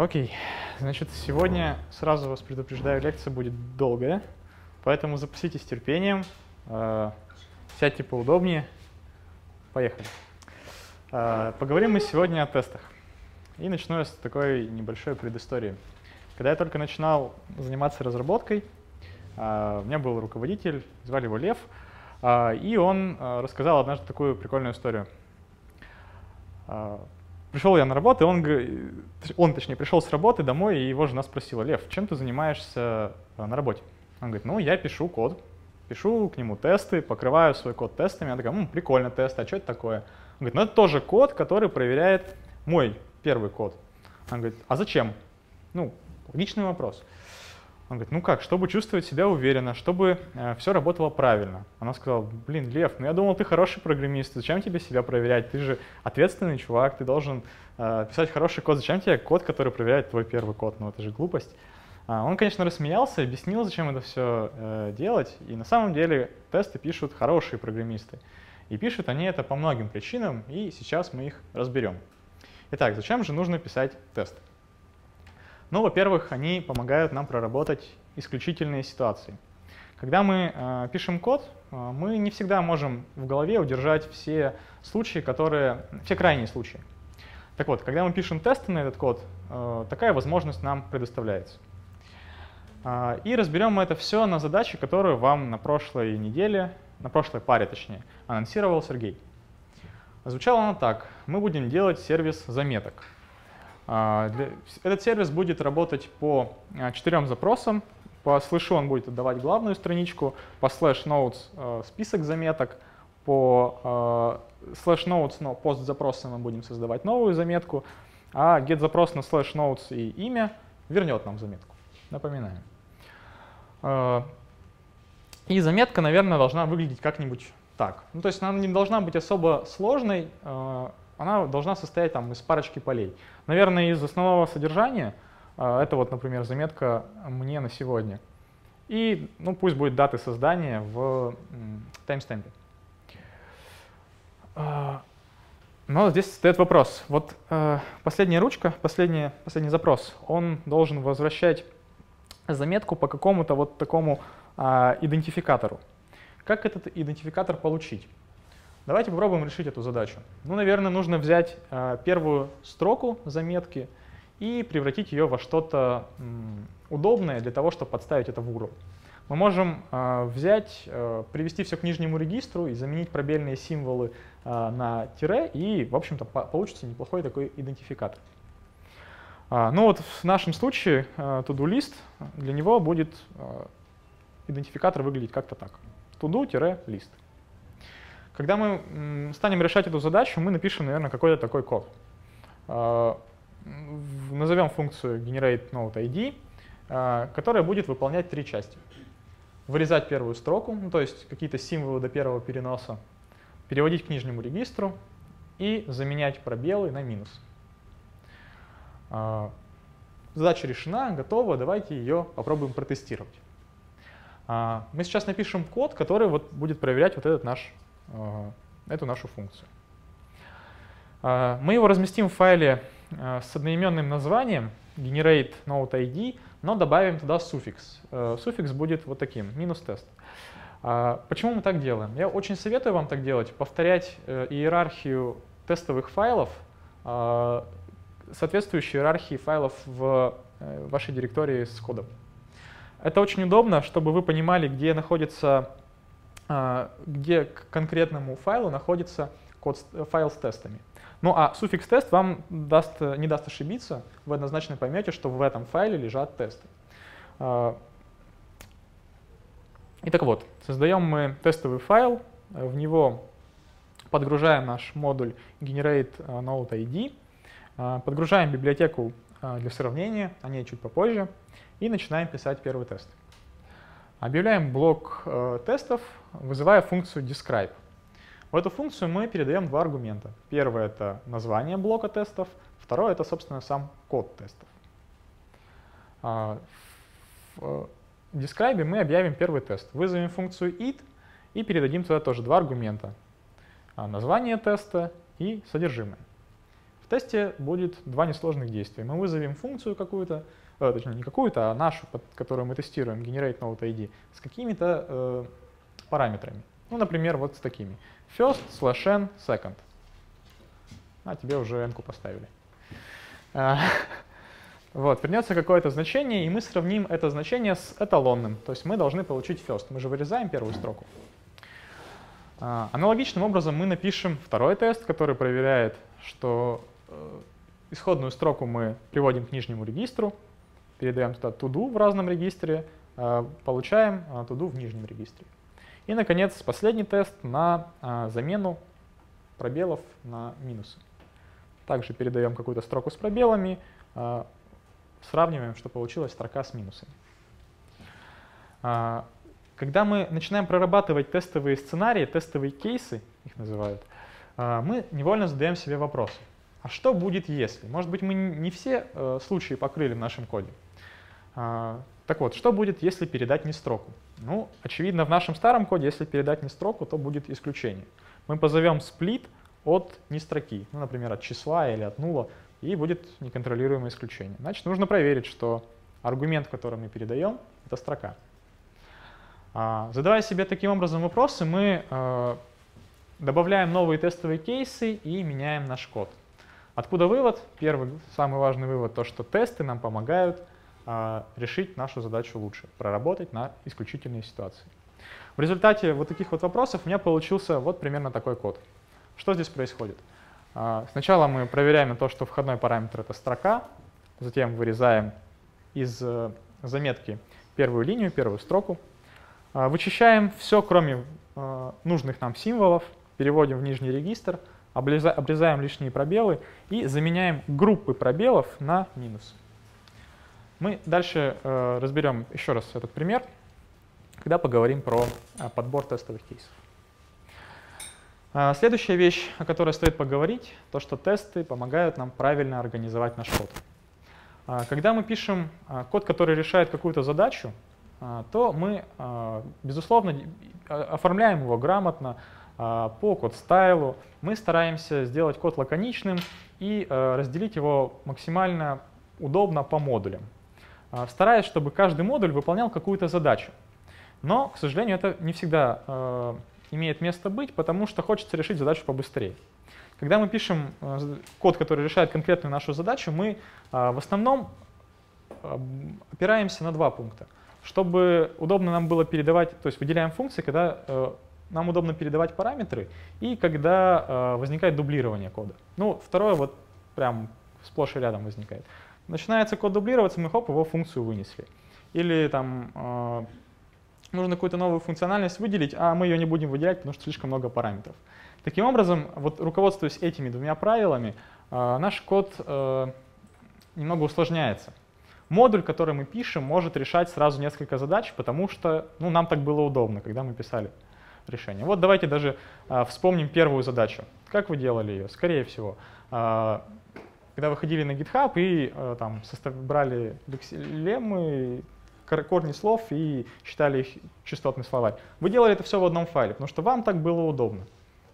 Окей, значит, сегодня сразу вас предупреждаю, лекция будет долгая, поэтому запаситесь терпением, э, сядьте поудобнее, поехали. Э, поговорим мы сегодня о тестах. И начну я с такой небольшой предыстории. Когда я только начинал заниматься разработкой, э, у меня был руководитель, звали его Лев, э, и он э, рассказал однажды такую прикольную историю. Пришел я на работу, и он, он, точнее, пришел с работы домой, и его жена спросила, Лев, чем ты занимаешься э, на работе? Он говорит, ну, я пишу код, пишу к нему тесты, покрываю свой код тестами. Я такая, ну, прикольно, тесты, а что это такое? Он говорит, ну, это тоже код, который проверяет мой первый код. Он говорит, а зачем? Ну, логичный вопрос. Он говорит, ну как, чтобы чувствовать себя уверенно, чтобы э, все работало правильно. Она сказала, блин, Лев, ну я думал, ты хороший программист, зачем тебе себя проверять? Ты же ответственный чувак, ты должен э, писать хороший код. Зачем тебе код, который проверяет твой первый код? Ну это же глупость. А, он, конечно, рассмеялся, объяснил, зачем это все э, делать. И на самом деле тесты пишут хорошие программисты. И пишут они это по многим причинам, и сейчас мы их разберем. Итак, зачем же нужно писать тесты? Ну, во-первых, они помогают нам проработать исключительные ситуации. Когда мы э, пишем код, э, мы не всегда можем в голове удержать все случаи, которые, все крайние случаи. Так вот, когда мы пишем тесты на этот код, э, такая возможность нам предоставляется. Э, и разберем мы это все на задаче, которую вам на прошлой неделе, на прошлой паре точнее, анонсировал Сергей. Звучало она так. Мы будем делать сервис заметок. А, этот сервис будет работать по а, четырем запросам. По слэшу он будет отдавать главную страничку, по slash notes а, список заметок, по slash notes, но пост запроса мы будем создавать новую заметку, а get запрос на slash notes и имя вернет нам заметку. Напоминаем. И заметка, наверное, должна выглядеть как-нибудь так. Ну, то есть она не должна быть особо сложной, она должна состоять там, из парочки полей. Наверное, из основного содержания, а, это вот, например, заметка мне на сегодня. И ну, пусть будет даты создания в таймстемпе. А, но здесь стоит вопрос. Вот э, последняя ручка, последний, последний запрос, он должен возвращать заметку по какому-то вот такому э, идентификатору. Как этот идентификатор получить? Давайте попробуем решить эту задачу. Ну, наверное, нужно взять э, первую строку заметки и превратить ее во что-то удобное для того, чтобы подставить это в URL. Мы можем э, взять, э, привести все к нижнему регистру и заменить пробельные символы э, на тире, и, в общем-то, по получится неплохой такой идентификатор. А, ну вот в нашем случае to-do list, для него будет идентификатор выглядеть как-то так. to-do-list. Когда мы станем решать эту задачу, мы напишем, наверное, какой-то такой код. А, назовем функцию generate а, которая будет выполнять три части. Вырезать первую строку, ну, то есть какие-то символы до первого переноса, переводить к нижнему регистру и заменять пробелы на минус. А, задача решена, готова, давайте ее попробуем протестировать. Мы сейчас напишем код, который вот будет проверять вот этот наш эту нашу функцию. Э, мы его разместим в файле э, с одноименным названием generate node ID, но добавим туда суффикс. Суффикс будет вот таким, минус тест. Почему мы так делаем? Я очень советую вам так делать, повторять иерархию тестовых файлов, соответствующей иерархии файлов в вашей директории с кодом. Это очень удобно, чтобы вы понимали, где находится а, где к конкретному файлу находится код, файл с тестами. Ну а суффикс тест вам даст, не даст ошибиться, вы однозначно поймете, что в этом файле лежат тесты. А, Итак вот, создаем мы тестовый файл, в него подгружаем наш модуль generate node ID, а, подгружаем библиотеку для сравнения, о ней чуть попозже, и начинаем писать первый тест. Объявляем блок э, тестов, вызывая функцию describe. В эту функцию мы передаем два аргумента. Первый — это название блока тестов, второй — это, собственно, сам код тестов. А, в describe мы объявим первый тест. Вызовем функцию it и передадим туда тоже два аргумента. А, название теста и содержимое. тесте будет два несложных действия. Мы вызовем функцию какую-то, э, точнее не какую-то, а нашу, под, которую мы тестируем, generate node ID, с какими-то э, параметрами. Ну, например, вот с такими. First slash n second. А тебе уже n поставили. А, вот, вернется какое-то значение, и мы сравним это значение с эталонным. То есть мы должны получить first. Мы же вырезаем первую строку. А, аналогичным образом мы напишем второй тест, который проверяет, что э, исходную строку мы приводим к нижнему регистру, передаем туда to-do в разном регистре, э, получаем э, to-do в нижнем регистре. И, наконец, последний тест на замену пробелов на минусы. Также передаем какую-то строку с пробелами, сравниваем, что получилась строка с минусами. Когда мы начинаем прорабатывать тестовые сценарии, тестовые кейсы, их называют, мы невольно задаем себе вопрос, а что будет если? Может быть, мы не все э, случаи покрыли в нашем коде. А, так вот, что будет, если передать не строку? Ну, очевидно, в нашем старом коде, если передать не строку, то будет исключение. Мы позовем сплит от не строки, ну, например, от числа или от нула, и будет неконтролируемое исключение. Значит, нужно проверить, что аргумент, который мы передаем, это строка. А, задавая себе таким образом вопросы, мы э, добавляем новые тестовые кейсы и меняем наш код. Откуда вывод? Первый, самый важный вывод, то, что тесты нам помогают а, решить нашу задачу лучше, проработать на исключительные ситуации. В результате вот таких вот вопросов у меня получился вот примерно такой код. Что здесь происходит? А, сначала мы проверяем то, что входной параметр это строка, затем вырезаем из э, заметки первую линию, первую строку, а, вычищаем все, кроме э, нужных нам символов, переводим в нижний регистр, обрезаем лишние пробелы и заменяем группы пробелов на минус. Мы дальше э, разберем еще раз этот пример, когда поговорим про подбор тестовых кейсов. А, следующая вещь, о которой стоит поговорить, то, что тесты помогают нам правильно организовать наш код. А, когда мы пишем а, код, который решает какую-то задачу, то мы, безусловно, оформляем его грамотно по код-стайлу. Мы стараемся сделать код лаконичным и разделить его максимально удобно по модулям, стараясь, чтобы каждый модуль выполнял какую-то задачу. Но, к сожалению, это не всегда имеет место быть, потому что хочется решить задачу побыстрее. Когда мы пишем э, код, который решает конкретную нашу задачу, мы э, в основном опираемся на два пункта. Чтобы удобно нам было передавать, то есть выделяем функции, когда э, нам удобно передавать параметры и когда возникает дублирование кода. Ну, второе вот прям сплошь и рядом возникает. Начинается код дублироваться, мы хоп, его функцию вынесли. Или там нужно какую-то новую функциональность выделить, а мы ее не будем выделять, потому что слишком много параметров. Таким образом, вот руководствуясь этими двумя правилами, э, наш код э, немного усложняется. Модуль, который мы пишем, может решать сразу несколько задач, потому что ну, нам так было удобно, когда мы писали решение. Вот давайте даже э, вспомним первую задачу. Как вы делали ее? Скорее всего, э, когда вы ходили на GitHub и э, там состав, брали леммы, корни слов и считали их частотный словарь. Вы делали это все в одном файле, потому что вам так было удобно.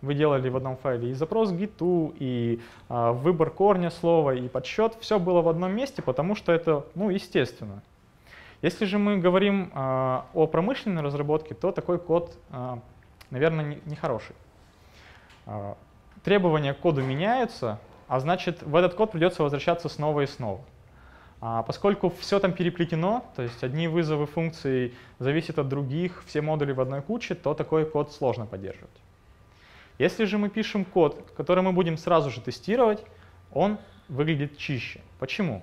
Вы делали в одном файле и запрос гиту, и э, выбор корня слова, и подсчет. Все было в одном месте, потому что это, ну, естественно. Если же мы говорим э, о промышленной разработке, то такой код, э, наверное, нехороший. Не э, требования к коду меняются, а значит, в этот код придется возвращаться снова и снова. А поскольку все там переплетено, то есть одни вызовы функций зависят от других, все модули в одной куче, то такой код сложно поддерживать. Если же мы пишем код, который мы будем сразу же тестировать, он выглядит чище. Почему?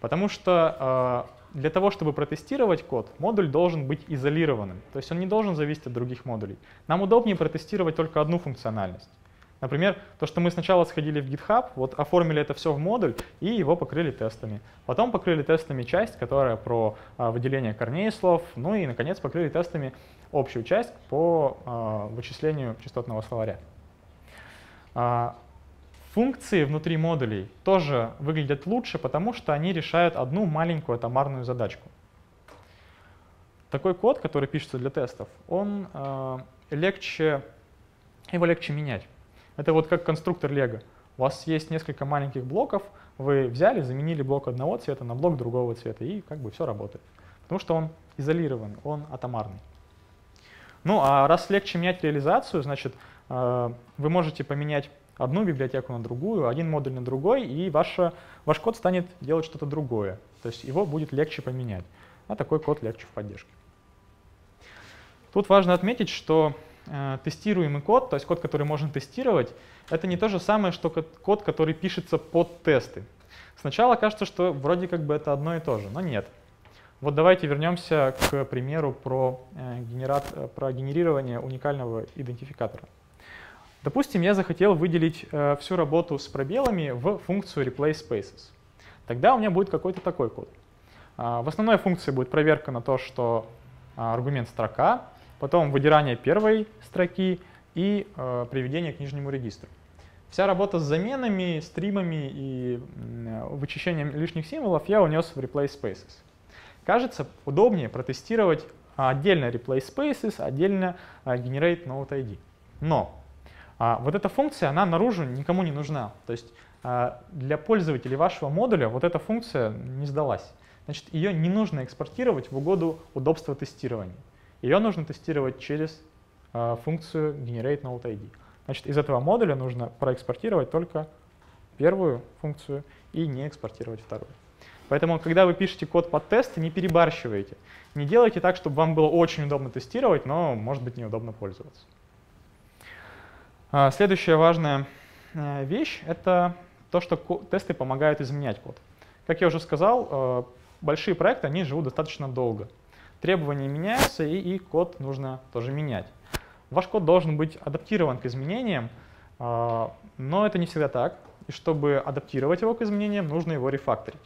Потому что э, для того, чтобы протестировать код, модуль должен быть изолированным. То есть он не должен зависеть от других модулей. Нам удобнее протестировать только одну функциональность. Например, то, что мы сначала сходили в GitHub, вот оформили это все в модуль и его покрыли тестами. Потом покрыли тестами часть, которая про а, выделение корней слов, ну и, наконец, покрыли тестами общую часть по а, вычислению частотного словаря. А, функции внутри модулей тоже выглядят лучше, потому что они решают одну маленькую атомарную задачку. Такой код, который пишется для тестов, он легче, его легче менять. Это вот как конструктор Лего. У вас есть несколько маленьких блоков, вы взяли, заменили блок одного цвета на блок другого цвета, и как бы все работает. Потому что он изолирован, он атомарный. Ну а раз легче менять реализацию, значит, э, вы можете поменять одну библиотеку на другую, один модуль на другой, и ваша, ваш код станет делать что-то другое. То есть его будет легче поменять. А такой код легче в поддержке. Тут важно отметить, что тестируемый код, то есть код, который можно тестировать, это не то же самое, что код, который пишется под тесты. Сначала кажется, что вроде как бы это одно и то же, но нет. Вот давайте вернемся к примеру про, э, генерат, э, про генерирование уникального идентификатора. Допустим, я захотел выделить э, всю работу с пробелами в функцию replace spaces. Тогда у меня будет какой-то такой код. Э, в основной функции будет проверка на то, что э, аргумент строка, потом выдирание первой строки и э, приведение к нижнему регистру. Вся работа с заменами, стримами и э, вычищением лишних символов я унес в replace spaces. Кажется, удобнее протестировать отдельно replace spaces, отдельно а, generate node ID. Но а, вот эта функция, она наружу никому не нужна. То есть а, для пользователей вашего модуля вот эта функция не сдалась. Значит, ее не нужно экспортировать в угоду удобства тестирования. Ее нужно тестировать через функцию generate. Значит, из этого модуля нужно проэкспортировать только первую функцию и не экспортировать вторую. Поэтому, когда вы пишете код под тесты, не перебарщивайте. Не делайте так, чтобы вам было очень удобно тестировать, но может быть неудобно пользоваться. А, следующая важная э, вещь — это то, что тесты помогают изменять код. Как я уже сказал, большие проекты, они живут достаточно долго. Требования меняются, и, и код нужно тоже менять. Ваш код должен быть адаптирован к изменениям, э, но это не всегда так. И чтобы адаптировать его к изменениям, нужно его рефакторить.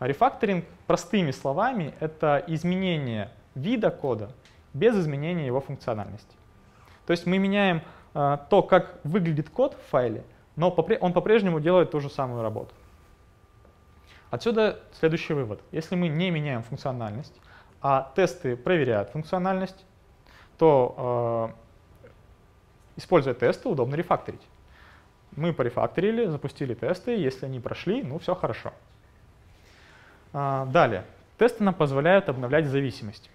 Рефакторинг, простыми словами, это изменение вида кода без изменения его функциональности. То есть мы меняем э, то, как выглядит код в файле, но он по-прежнему делает ту же самую работу. Отсюда следующий вывод. Если мы не меняем функциональность, а тесты проверяют функциональность, то э, используя тесты, удобно рефакторить. Мы порефакторили, запустили тесты, если они прошли, ну все хорошо. А, далее. Тесты нам позволяют обновлять зависимость.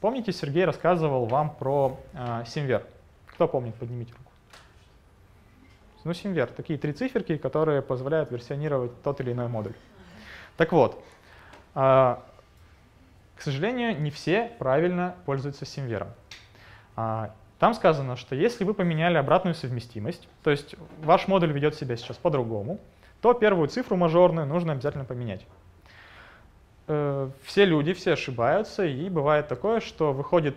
Помните, Сергей рассказывал вам про а, SemVer. Кто помнит, поднимите руку. Ну, SemVer, такие три циферки, которые позволяют версионировать тот или иной модуль. Так вот, а, к сожалению, не все правильно пользуются SemVer ом. Там сказано, что если вы поменяли обратную совместимость, то есть ваш модуль ведет себя сейчас по-другому, то первую цифру мажорную нужно обязательно поменять. Э, все люди, все ошибаются, и бывает такое, что выходит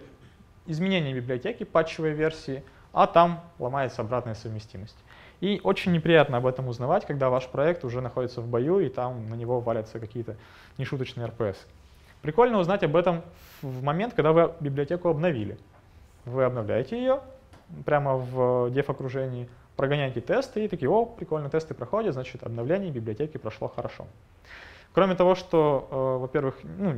изменение библиотеки, патчевой версии, а там ломается обратная совместимость. И очень неприятно об этом узнавать, когда ваш проект уже находится в бою, и там на него валятся какие-то нешуточные RPS. Прикольно узнать об этом в момент, когда вы библиотеку обновили. Вы обновляете ее прямо в dev-окружении, прогоняете тесты и такие, о, прикольно, тесты проходят, значит, обновление библиотеки прошло хорошо. Кроме того, что, э, во-первых, ну,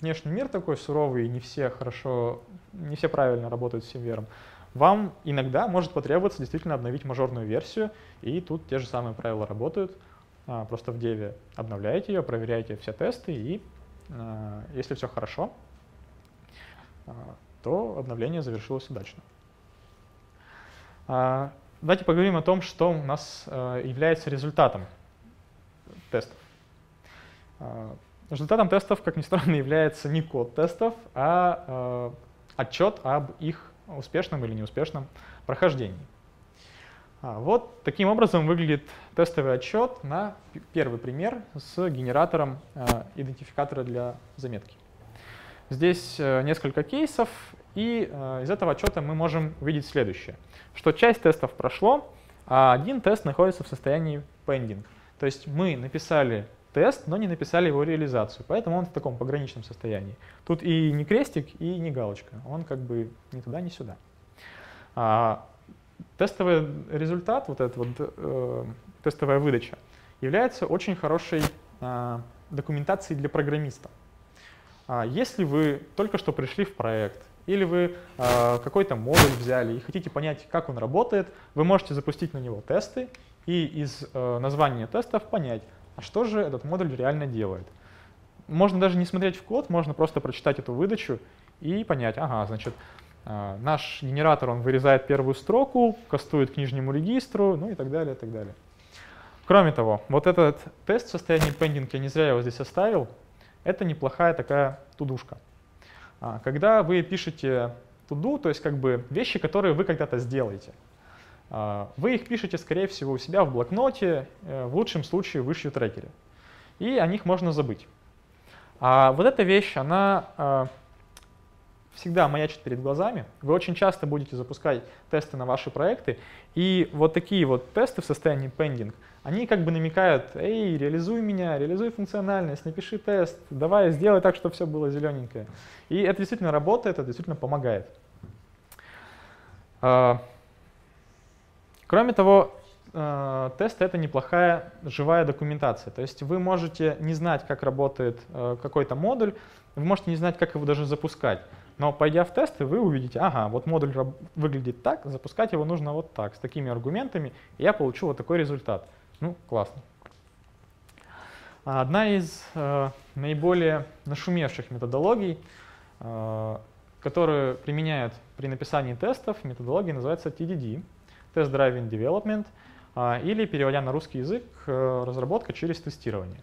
внешний мир такой суровый, не все хорошо, не все правильно работают с Симвером, вам иногда может потребоваться действительно обновить мажорную версию, и тут те же самые правила работают. А, просто в деве обновляете ее, проверяете все тесты, и если все хорошо, а, то обновление завершилось удачно. Давайте поговорим о том, что у нас э, является результатом тестов. Результатом тестов, как ни странно, является не код тестов, а э, отчет об их успешном или неуспешном прохождении. А, вот таким образом выглядит тестовый отчет на первый пример с генератором э, идентификатора для заметки. Здесь э, несколько кейсов, и из этого отчета мы можем увидеть следующее, что часть тестов прошло, а один тест находится в состоянии pending. То есть мы написали тест, но не написали его реализацию, поэтому он в таком пограничном состоянии. Тут и не крестик, и не галочка, он как бы ни туда, ни сюда. Тестовый результат, вот эта вот э, тестовая выдача, является очень хорошей э, документацией для программиста. А, если вы только что пришли в проект, или вы э, какой-то модуль взяли и хотите понять, как он работает, вы можете запустить на него тесты и из э, названия тестов понять, а что же этот модуль реально делает. Можно даже не смотреть в код, можно просто прочитать эту выдачу и понять, ага, значит, наш генератор, он вырезает первую строку, кастует к нижнему регистру, ну и так далее, и так далее. Кроме того, вот этот тест в состоянии pending, я не зря его здесь оставил, это неплохая такая тудушка. А, когда вы пишете туду, то есть как бы вещи, которые вы когда-то сделаете, а, вы их пишете, скорее всего, у себя в блокноте, э, в лучшем случае в issue трекере. И о них можно забыть. А вот эта вещь, она а, всегда маячит перед глазами. Вы очень часто будете запускать тесты на ваши проекты, и вот такие вот тесты в состоянии pending, они как бы намекают, эй, реализуй меня, реализуй функциональность, напиши тест, давай сделай так, чтобы все было зелененькое. И это действительно работает, это действительно помогает. А, кроме того, а, тест — это неплохая живая документация. То есть вы можете не знать, как работает а, какой-то модуль, вы можете не знать, как его даже запускать. Но пойдя в тесты, вы увидите, ага, вот модуль выглядит так, запускать его нужно вот так, с такими аргументами, и я получу вот такой результат. Ну, классно. Одна из э, наиболее нашумевших методологий, э, которую применяют при написании тестов, методология называется TDD, Test Driving Development, э, или, переводя на русский язык, э, разработка через тестирование.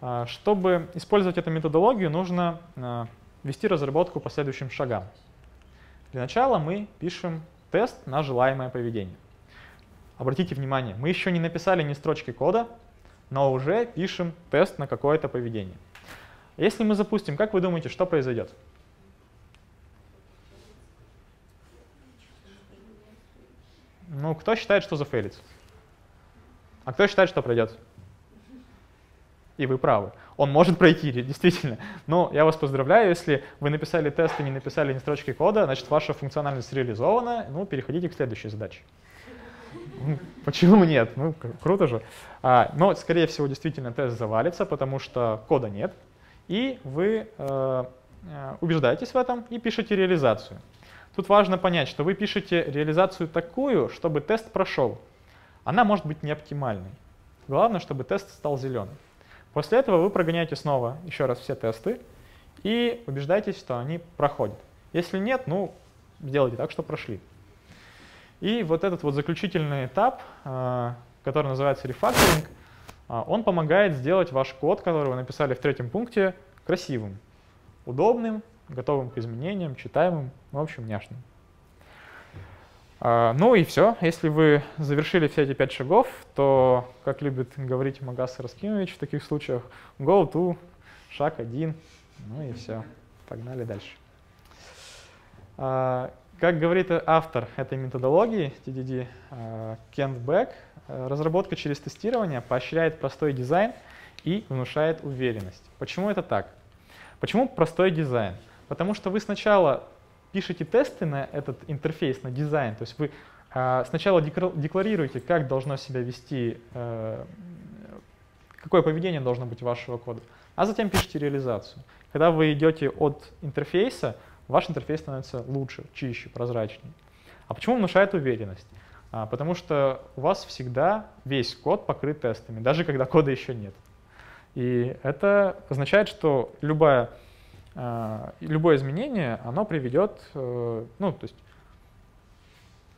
Э, чтобы использовать эту методологию, нужно э, вести разработку по следующим шагам. Для начала мы пишем тест на желаемое поведение. Обратите внимание, мы еще не написали ни строчки кода, но уже пишем тест на какое-то поведение. Если мы запустим, как вы думаете, что произойдет? Ну, кто считает, что зафейлится? А кто считает, что пройдет? И вы правы. Он может пройти, действительно. Но я вас поздравляю, если вы написали тест и не написали ни строчки кода, значит, ваша функциональность реализована. Ну, переходите к следующей задаче. Почему нет? Ну, круто же. А, но, скорее всего, действительно тест завалится, потому что кода нет. И вы э, э, убеждаетесь в этом и пишете реализацию. Тут важно понять, что вы пишете реализацию такую, чтобы тест прошел. Она может быть не оптимальной. Главное, чтобы тест стал зеленым. После этого вы прогоняете снова еще раз все тесты и убеждаетесь, что они проходят. Если нет, ну, сделайте так, что прошли. И вот этот вот заключительный этап, а, который называется рефакторинг, а, он помогает сделать ваш код, который вы написали в третьем пункте, красивым, удобным, готовым к изменениям, читаемым, в общем, няшным. А, ну и все. Если вы завершили все эти пять шагов, то, как любит говорить Магас Раскинович в таких случаях, go to шаг один, ну и все. Погнали дальше. Как говорит автор этой методологии, TDD, э, Кент Бек, разработка через тестирование поощряет простой дизайн и внушает уверенность. Почему это так? Почему простой дизайн? Потому что вы сначала пишете тесты на этот интерфейс, на дизайн, то есть вы э, сначала декларируете, как должно себя вести, какое поведение должно быть вашего кода, а затем пишете реализацию. Когда вы идете от интерфейса, ваш интерфейс становится лучше, чище, прозрачнее. А почему внушает уверенность? А, потому что у вас всегда весь код покрыт тестами, даже когда кода еще нет. И это означает, что любое, а, любое изменение, оно приведет, э, ну, то есть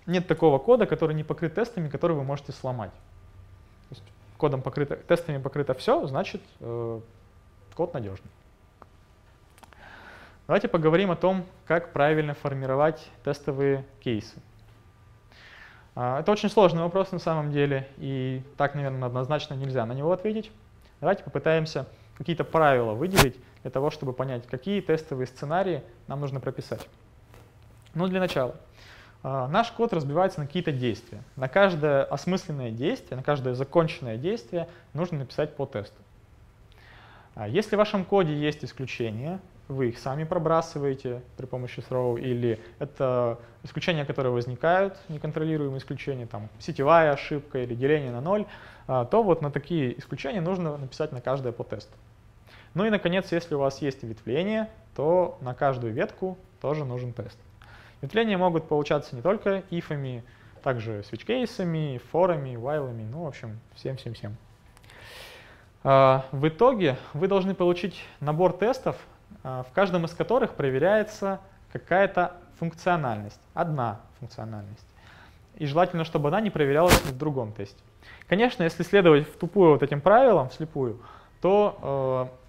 нет такого кода, который не покрыт тестами, который вы можете сломать. То есть кодом покрыто, тестами покрыто все, значит, э, код надежный. Давайте поговорим о том, как правильно формировать тестовые кейсы. А, это очень сложный вопрос на самом деле, и так, наверное, однозначно нельзя на него ответить. Давайте попытаемся какие-то правила выделить для того, чтобы понять, какие тестовые сценарии нам нужно прописать. Ну, для начала. А, наш код разбивается на какие-то действия. На каждое осмысленное действие, на каждое законченное действие нужно написать по тесту. А, если в вашем коде есть исключения, вы их сами пробрасываете при помощи throw, или это исключения, которые возникают, неконтролируемые исключения, там сетевая ошибка или деление на ноль, а, то вот на такие исключения нужно написать на каждое по тесту. Ну и, наконец, если у вас есть ветвление, то на каждую ветку тоже нужен тест. Ветвления могут получаться не только ифами, также свич-кейсами, форами, вайлами, ну, в общем, всем-всем-всем. А, в итоге вы должны получить набор тестов, а, в каждом из которых проверяется какая-то функциональность, одна функциональность. И желательно, чтобы она не проверялась в другом тесте. Конечно, если следовать в тупую вот этим правилам, вслепую, то э,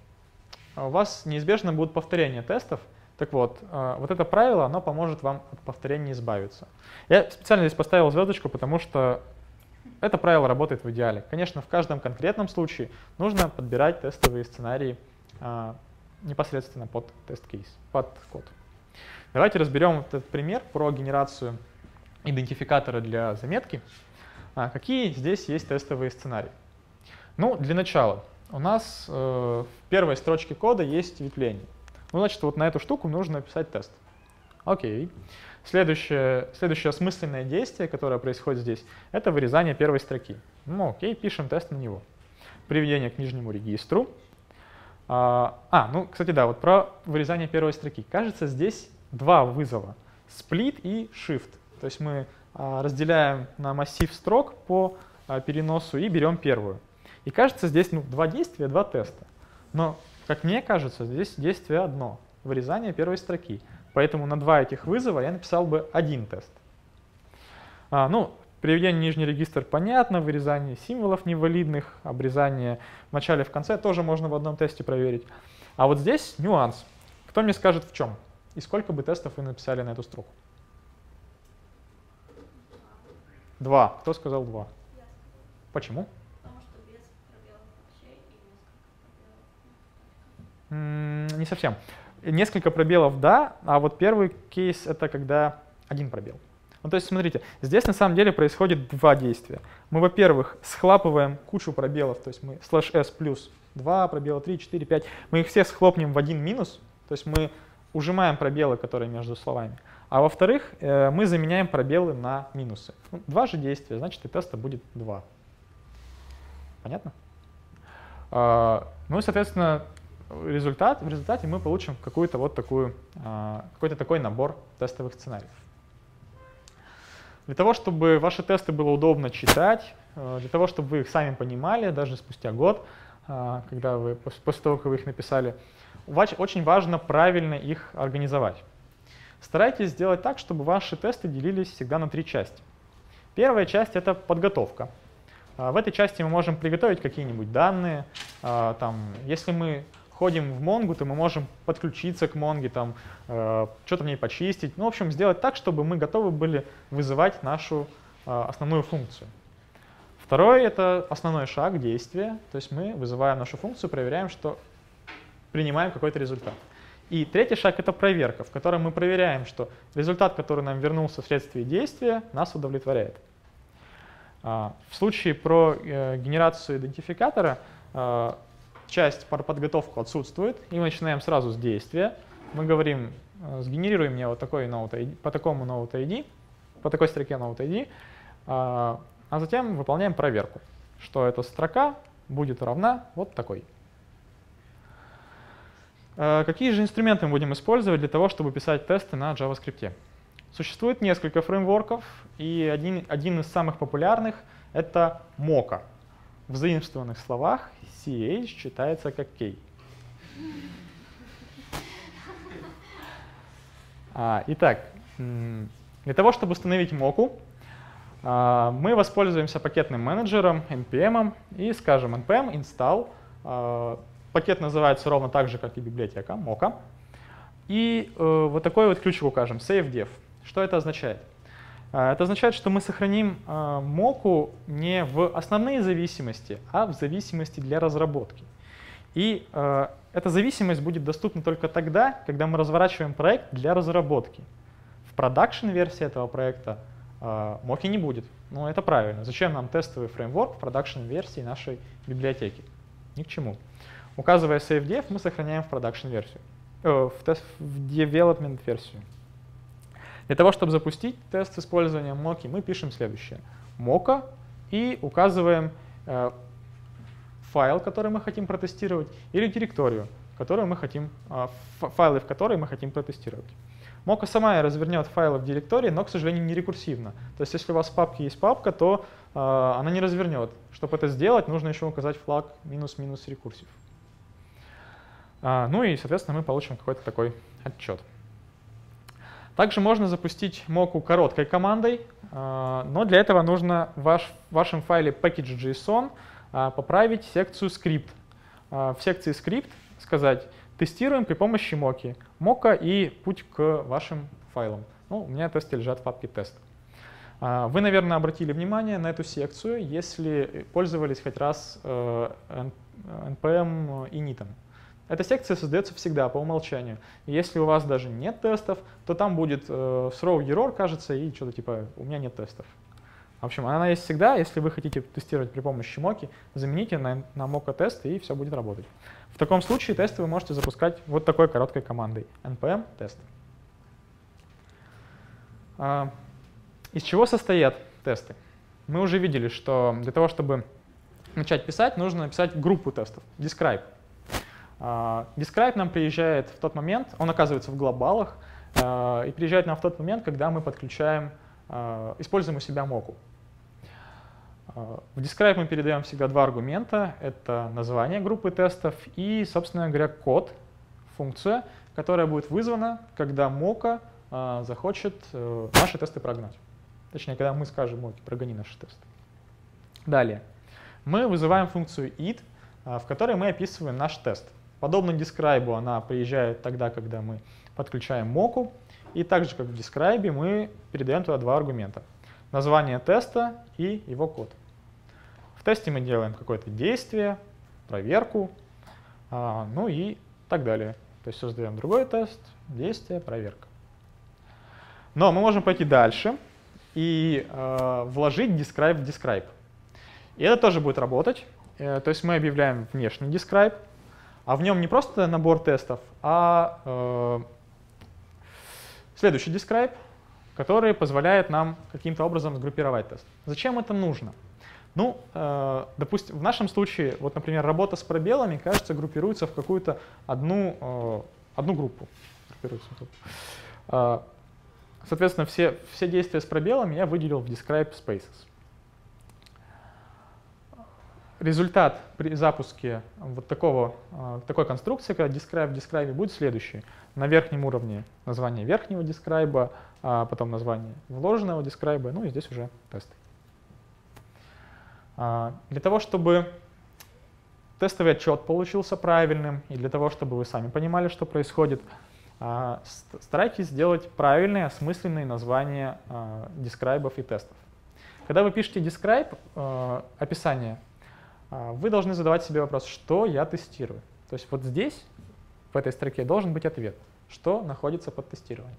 у вас неизбежно будут повторения тестов. Так вот, э, вот это правило, оно поможет вам от повторений избавиться. Я специально здесь поставил звездочку, потому что это правило работает в идеале. Конечно, в каждом конкретном случае нужно подбирать тестовые сценарии э, непосредственно под тест-кейс, под код. Давайте разберем вот этот пример про генерацию идентификатора для заметки. А какие здесь есть тестовые сценарии? Ну, для начала, у нас э, в первой строчке кода есть ветвление. Ну, значит, вот на эту штуку нужно написать тест. Окей. Следующее, следующее осмысленное действие, которое происходит здесь, это вырезание первой строки. Ну, окей, пишем тест на него. Приведение к нижнему регистру. А, а, ну, кстати, да, вот про вырезание первой строки. Кажется, здесь два вызова. Split и Shift. То есть мы а, разделяем на массив строк по а, переносу и берем первую. И кажется, здесь ну, два действия, два теста. Но, как мне кажется, здесь действие одно — вырезание первой строки. Поэтому на два этих вызова я написал бы один тест. А, ну, Приведение нижний регистр понятно, вырезание символов невалидных, обрезание в начале и в конце тоже можно в одном тесте проверить. А вот здесь нюанс. Кто мне скажет в чем? И сколько бы тестов вы написали на эту строку? Два. Кто сказал два? Почему? Потому что без пробелов вообще и несколько пробелов. Не совсем. Несколько пробелов, да, а вот первый кейс — это когда один пробел. Ну, то есть, смотрите, здесь на самом деле происходит два действия. Мы, во-первых, схлапываем кучу пробелов, то есть мы слэш s плюс 2, пробела 3, 4, 5, мы их все схлопнем в один минус, то есть мы ужимаем пробелы, которые между словами. А во-вторых, э, мы заменяем пробелы на минусы. Ну, два же действия, значит и теста будет два. Понятно? А, ну и, соответственно, результат, в результате мы получим какую-то вот такую, а, какой-то такой набор тестовых сценариев. Для того, чтобы ваши тесты было удобно читать, э, для того, чтобы вы их сами понимали, даже спустя год, а, когда вы после того, как вы их написали, очень важно правильно их организовать. Старайтесь сделать так, чтобы ваши тесты делились всегда на три части. Первая часть — это подготовка. А, в этой части мы можем приготовить какие-нибудь данные. Там, если мы ходим в Монгу, то мы можем подключиться к Монге, там, э, что-то в ней почистить. Ну, в общем, сделать так, чтобы мы готовы были вызывать нашу основную функцию. Второй — это основной шаг действия. То есть мы вызываем нашу функцию, проверяем, что принимаем какой-то результат. И третий шаг — это проверка, в котором мы проверяем, что результат, который нам вернулся вследствие действия, нас удовлетворяет. А, в случае про э, генерацию идентификатора э, часть про подготовку отсутствует, и мы начинаем сразу с действия. Мы говорим, э, сгенерируй мне вот такой node ID, по такому node ID, по такой строке node ID, а, а затем выполняем проверку, что эта строка будет равна вот такой. Э, какие же инструменты мы будем использовать для того, чтобы писать тесты на JavaScript? Существует несколько фреймворков, и один, один из самых популярных — это Mocha. В заимствованных словах CH читается как K. А, итак, для того, чтобы установить Mocha, а, мы воспользуемся пакетным менеджером npm и скажем npm install а, Пакет называется ровно так же, как и библиотека, Mocha. И э, вот такой вот ключик укажем, savedev. Что это означает? Э, это означает, что мы сохраним э, Mocha не в основные зависимости, а в зависимости для разработки. И э, эта зависимость будет доступна только тогда, когда мы разворачиваем проект для разработки. В production-версии этого проекта Mocha не будет. Но это правильно. Зачем нам тестовый фреймворк в production-версии нашей библиотеки? Ни к чему. Указывая save-dev, мы сохраняем в production версию, э, в, в development версию. Для того, чтобы запустить тест с использованием Mocha, мы пишем следующее. Mocha и указываем э, файл, который мы хотим протестировать, или директорию, которую мы хотим, э, файлы, в которой мы хотим протестировать. Мока сама развернет файлы в директории, но, к сожалению, не рекурсивно. То есть если у вас в папке есть папка, то э, она не развернет. Чтобы это сделать, нужно еще указать флаг минус-минус рекурсив. А, ну и, соответственно, мы получим какой-то такой отчет. Также можно запустить моку короткой командой, а, но для этого нужно в вашем файле package.json а, поправить секцию скрипт. А, в секции скрипт сказать тестируем при помощи моки. Мока и путь к вашим файлам. Ну, у меня тесты лежат в папке тест. Вы, наверное, обратили внимание на эту секцию, если пользовались хоть раз э, npm и init. Эта секция создается всегда по умолчанию. Если у вас даже нет тестов, то там будет э, throw error, кажется, и что-то типа «у меня нет тестов». В общем, она есть всегда. Если вы хотите тестировать при помощи моки, замените на, на мока тесты, и все будет работать. В таком случае тесты вы можете запускать вот такой короткой командой npm тест. А, из чего состоят тесты? Мы уже видели, что для того, чтобы начать писать, нужно написать группу тестов, describe. А, Describe нам приезжает в тот момент, он оказывается в глобалах, а, и приезжает нам в тот момент, когда мы подключаем, а, используем у себя моку. В Describe мы передаем всегда два аргумента. Это название группы тестов и, собственно говоря, код, функция, которая будет вызвана, когда мока захочет э, наши тесты прогнать. Точнее, когда мы скажем моке, прогони наши тесты. Далее. Мы вызываем функцию id, в которой мы описываем наш тест. Подобно describe она приезжает тогда, когда мы подключаем моку. И так же, как в describe, мы передаем туда два аргумента. Название теста и его код. В тесте мы делаем какое-то действие, проверку, а, ну и так далее. То есть создаем другой тест, действие, проверка. Но мы можем пойти дальше и э, вложить describe в describe. И это тоже будет работать. Э, то есть мы объявляем внешний describe, а в нем не просто набор тестов, а э, следующий describe, который позволяет нам каким-то образом сгруппировать тест. Зачем это нужно? Ну, э, допустим, в нашем случае, вот, например, работа с пробелами, кажется, группируется в какую-то одну, э, одну группу. Э, соответственно, все, все действия с пробелами я выделил в describe spaces результат при запуске вот такого, а, такой конструкции, когда describe в describe будет следующий. На верхнем уровне название верхнего describe, а потом название вложенного describe, ну и здесь уже тесты. А, для того, чтобы тестовый отчет получился правильным, и для того, чтобы вы сами понимали, что происходит, а, старайтесь сделать правильные, осмысленные названия дескрайбов и тестов. Когда вы пишете describe, описание, а, вы должны задавать себе вопрос, что я тестирую. То есть вот здесь, в этой строке, должен быть ответ, что находится под тестированием.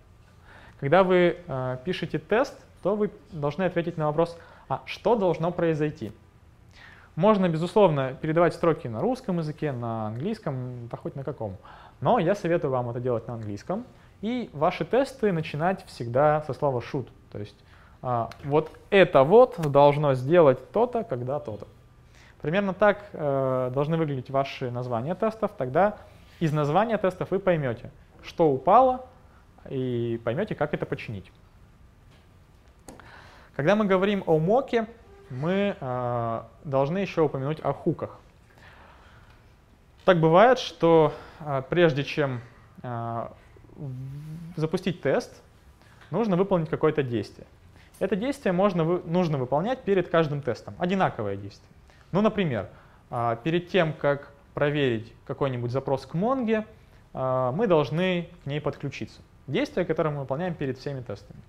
Когда вы э, пишете тест, то вы должны ответить на вопрос, а что должно произойти. Можно, безусловно, передавать строки на русском языке, на английском, да хоть на каком. Но я советую вам это делать на английском. И ваши тесты начинать всегда со слова should. То есть э, вот это вот должно сделать то-то, когда то-то. Примерно так э, должны выглядеть ваши названия тестов. Тогда из названия тестов вы поймете, что упало, и поймете, как это починить. Когда мы говорим о моке, мы э, должны еще упомянуть о хуках. Так бывает, что э, прежде чем э, запустить тест, нужно выполнить какое-то действие. Это действие можно, нужно выполнять перед каждым тестом. Одинаковое действие. Ну, например, а, перед тем, как проверить какой-нибудь запрос к Монге, а, мы должны к ней подключиться. Действие, которое мы выполняем перед всеми тестами.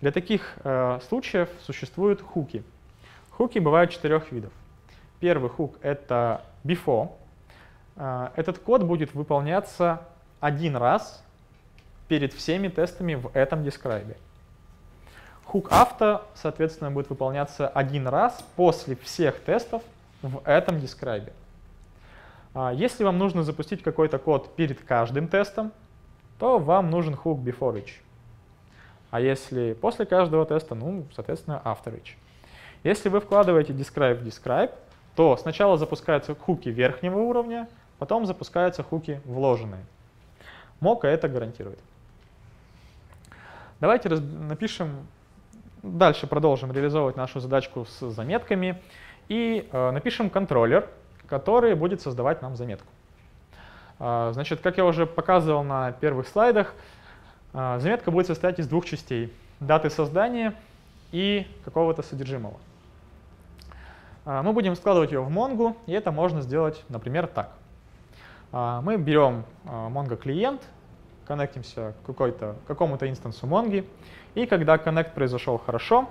Для таких а, случаев существуют хуки. Хуки бывают четырех видов. Первый хук — это before. Этот код будет выполняться один раз перед всеми тестами в этом дескрайбе. Хук авто, соответственно, будет выполняться один раз после всех тестов в этом дескрайбе. А, если вам нужно запустить какой-то код перед каждым тестом, то вам нужен хук before each. А если после каждого теста, ну, соответственно, after each. Если вы вкладываете describe в describe, то сначала запускаются хуки верхнего уровня, потом запускаются хуки вложенные. Мока это гарантирует. Давайте напишем, дальше продолжим реализовывать нашу задачку с заметками и э, напишем контроллер, который будет создавать нам заметку. Э, значит, как я уже показывал на первых слайдах, э, заметка будет состоять из двух частей. Даты создания и какого-то содержимого. Э, мы будем складывать ее в Mongo, и это можно сделать, например, так. Э, мы берем э, Mongo клиент, коннектимся к какому-то инстансу Mongo, и когда connect произошел хорошо,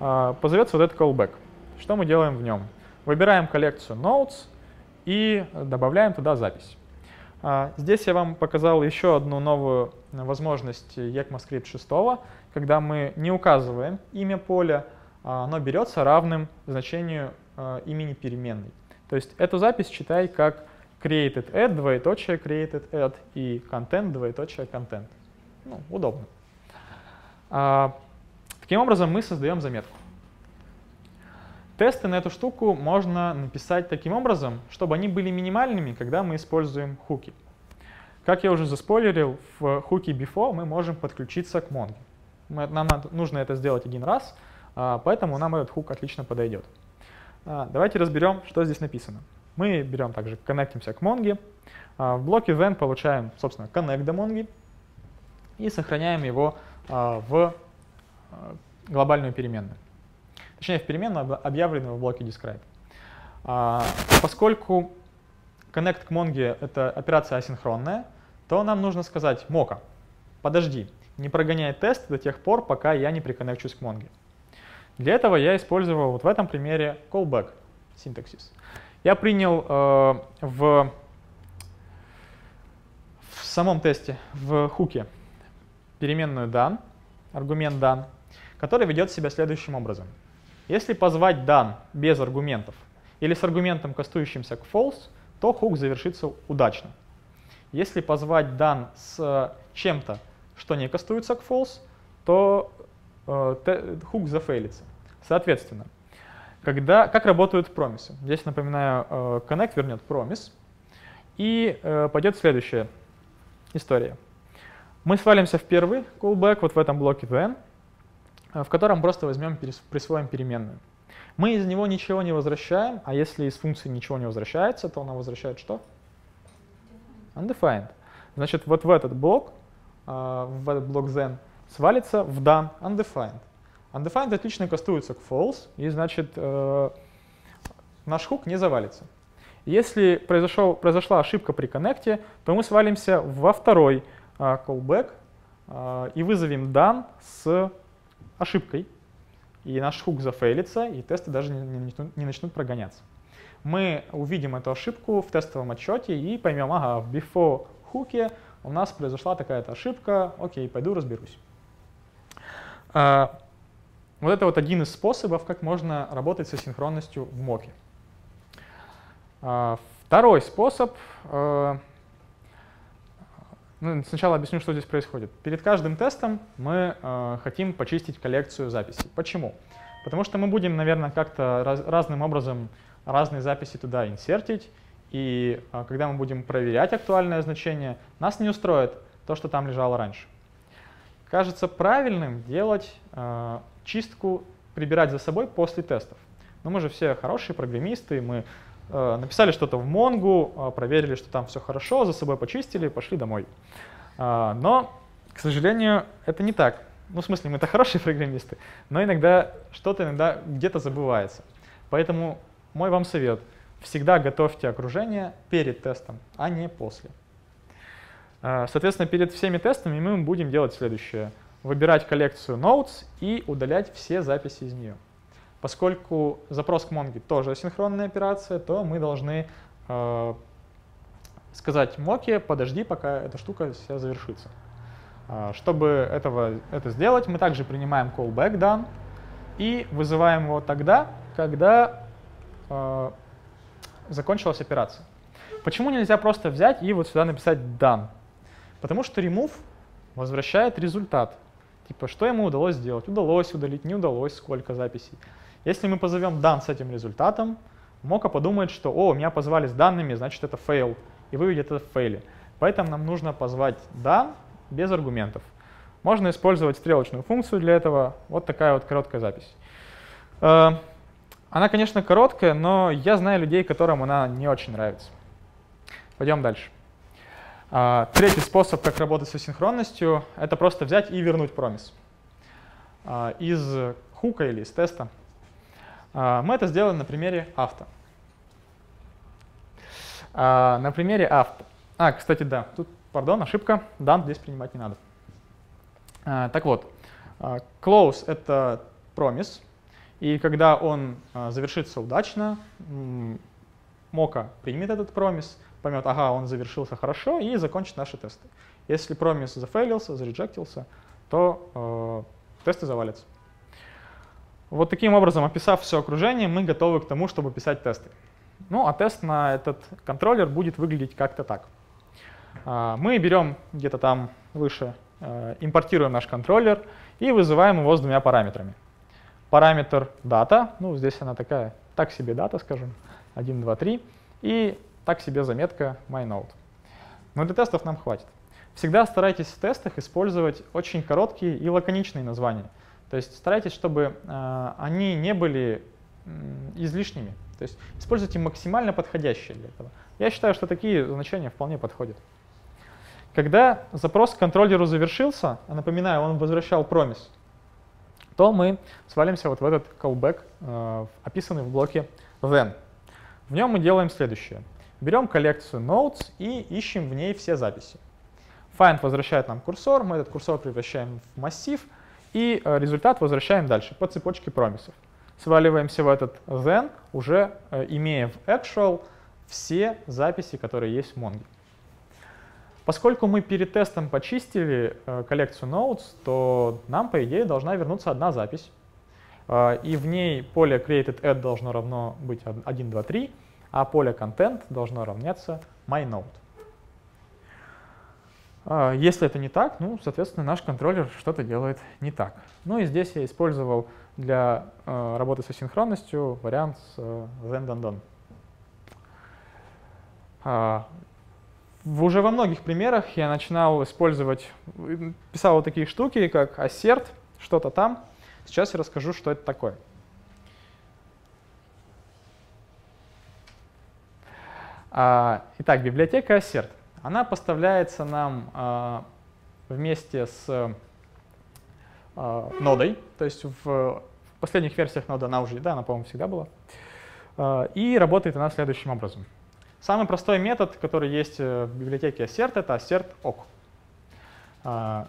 а, позовется вот этот callback. Что мы делаем в нем? Выбираем коллекцию nodes и добавляем туда запись. А, здесь я вам показал еще одну новую возможность ECMAScript 6, когда мы не указываем имя поля, а оно берется равным значению имени переменной. То есть эту запись читай как created add, двоеточие created add и content, двоеточие content. Ну, удобно. А, таким образом, мы создаем заметку. Тесты на эту штуку можно написать таким образом, чтобы они были минимальными, когда мы используем хуки. Как я уже заспойлерил, в хуке before мы можем подключиться к Mongo. Нам нужно это сделать один раз, а, поэтому нам этот хук отлично подойдет. А, давайте разберем, что здесь написано. Мы берем также, коннектимся к Mongo. В блоке then получаем, собственно, connect до Mongo и сохраняем его в глобальную переменную. Точнее, в переменную, объявленную в блоке describe. Поскольку connect к Mongo — это операция асинхронная, то нам нужно сказать мока, подожди, не прогоняй тест до тех пор, пока я не приконнекчусь к Mongo. Для этого я использовал вот в этом примере callback синтаксис. Я принял э, в, в самом тесте, в хуке, переменную дан, аргумент дан, который ведет себя следующим образом. Если позвать дан без аргументов или с аргументом, кастующимся к false, то хук завершится удачно. Если позвать дан с чем-то, что не кастуется к false, то э, хук зафейлится. Соответственно, когда, как работают промисы? Здесь, напоминаю, э, connect вернет промис, и э, пойдет следующая история. Мы свалимся в первый callback, вот в этом блоке then, э, в котором просто возьмем, присвоим переменную. Мы из него ничего не возвращаем, а если из функции ничего не возвращается, то она возвращает что? Undefined. Значит, вот в этот блок, в этот блок then, свалится в done undefined. Undefined отлично кастуется к false, и значит э, наш хук не завалится. Если произошел, произошла ошибка при коннекте, то мы свалимся во второй э, callback э, и вызовем done с ошибкой. И наш хук зафейлится, и тесты даже не, начнут прогоняться. Мы увидим эту ошибку в тестовом отчете и поймем, ага, в before хуке у нас произошла такая-то ошибка, окей, пойду разберусь. Вот это вот один из способов, как можно работать со синхронностью в моке. А, второй способ. Э, ну, сначала объясню, что здесь происходит. Перед каждым тестом мы э, хотим почистить коллекцию записей. Почему? Потому что мы будем, наверное, как-то раз, разным образом разные записи туда инсертить, и э, когда мы будем проверять актуальное значение, нас не устроит то, что там лежало раньше. Кажется правильным делать чистку прибирать за собой после тестов. Но мы же все хорошие программисты, мы э, написали что-то в Mongo, э, проверили, что там все хорошо, за собой почистили, пошли домой. Э, но, к сожалению, это не так. Ну, в смысле, мы-то хорошие программисты, но иногда что-то иногда где-то забывается. Поэтому мой вам совет — всегда готовьте окружение перед тестом, а не после. Э, соответственно, перед всеми тестами мы будем делать следующее — выбирать коллекцию notes и удалять все записи из нее. Поскольку запрос к Mongo тоже асинхронная операция, то мы должны э, сказать Моке, подожди, пока эта штука вся завершится. Э, чтобы этого, это сделать, мы также принимаем callback done и вызываем его тогда, когда э, закончилась операция. Почему нельзя просто взять и вот сюда написать done? Потому что remove возвращает результат. Типа, что ему удалось сделать? Удалось удалить, не удалось, сколько записей. Если мы позовем дан с этим результатом, Мока подумает, что, о, меня позвали с данными, значит это fail, и выведет это в фейле. Поэтому нам нужно позвать дан без аргументов. можно использовать стрелочную функцию для этого. Вот такая вот короткая запись. Э, она, конечно, короткая, но я знаю людей, которым она не очень нравится. Пойдем дальше. А, третий способ, как работать с асинхронностью, это просто взять и вернуть промис а, из хука или из теста. А, мы это сделаем на примере авто. На примере авто. А, кстати, да, тут, пардон, ошибка, дан здесь принимать не надо. Так вот, close — это промис, и когда он завершится удачно, Мока примет этот промис, поймет, ага, он завершился хорошо, и закончит наши тесты. Если промис зафейлился, зареджектился, то э, тесты завалятся. Вот таким образом, описав все окружение, мы готовы к тому, чтобы писать тесты. Ну, а тест на этот контроллер будет выглядеть как-то так. Э, мы берем где-то там выше, э, импортируем наш контроллер и вызываем его с двумя параметрами. Параметр дата, ну, здесь она такая, так себе дата, скажем, 1, 2, 3, и так себе заметка MyNote. Но для тестов нам хватит. Всегда старайтесь в тестах использовать очень короткие и лаконичные названия. То есть старайтесь, чтобы э, они не были излишними. То есть используйте максимально подходящие для этого. Я считаю, что такие значения вполне подходят. Когда запрос к контроллеру завершился, напоминаю, он возвращал промис, то мы свалимся вот в этот callback, э, описанный в блоке then. В нем мы делаем следующее. Берем коллекцию notes и ищем в ней все записи. Find возвращает нам курсор, мы этот курсор превращаем в массив, и э, результат возвращаем дальше по цепочке промисов. Сваливаемся в этот then, уже э, имея в actual все записи, которые есть в Mongo. Поскольку мы перед тестом почистили э, коллекцию notes, то нам, по идее, должна вернуться одна запись. И в ней поле created add должно равно быть 1, 2, 3, а поле content должно равняться myNode. А, если это не так, ну, соответственно, наш контроллер что-то делает не так. Ну и здесь я использовал для э, работы с асинхронностью вариант с э. А, уже во многих примерах я начинал использовать, писал вот такие штуки, как assert, что-то там. Сейчас я расскажу, что это такое. А, итак, библиотека Assert. Она поставляется нам а, вместе с а, нодой, то есть в последних версиях нода она уже, да, она, по-моему, всегда была. И работает она следующим образом. Самый простой метод, который есть в библиотеке assert, это assert awk.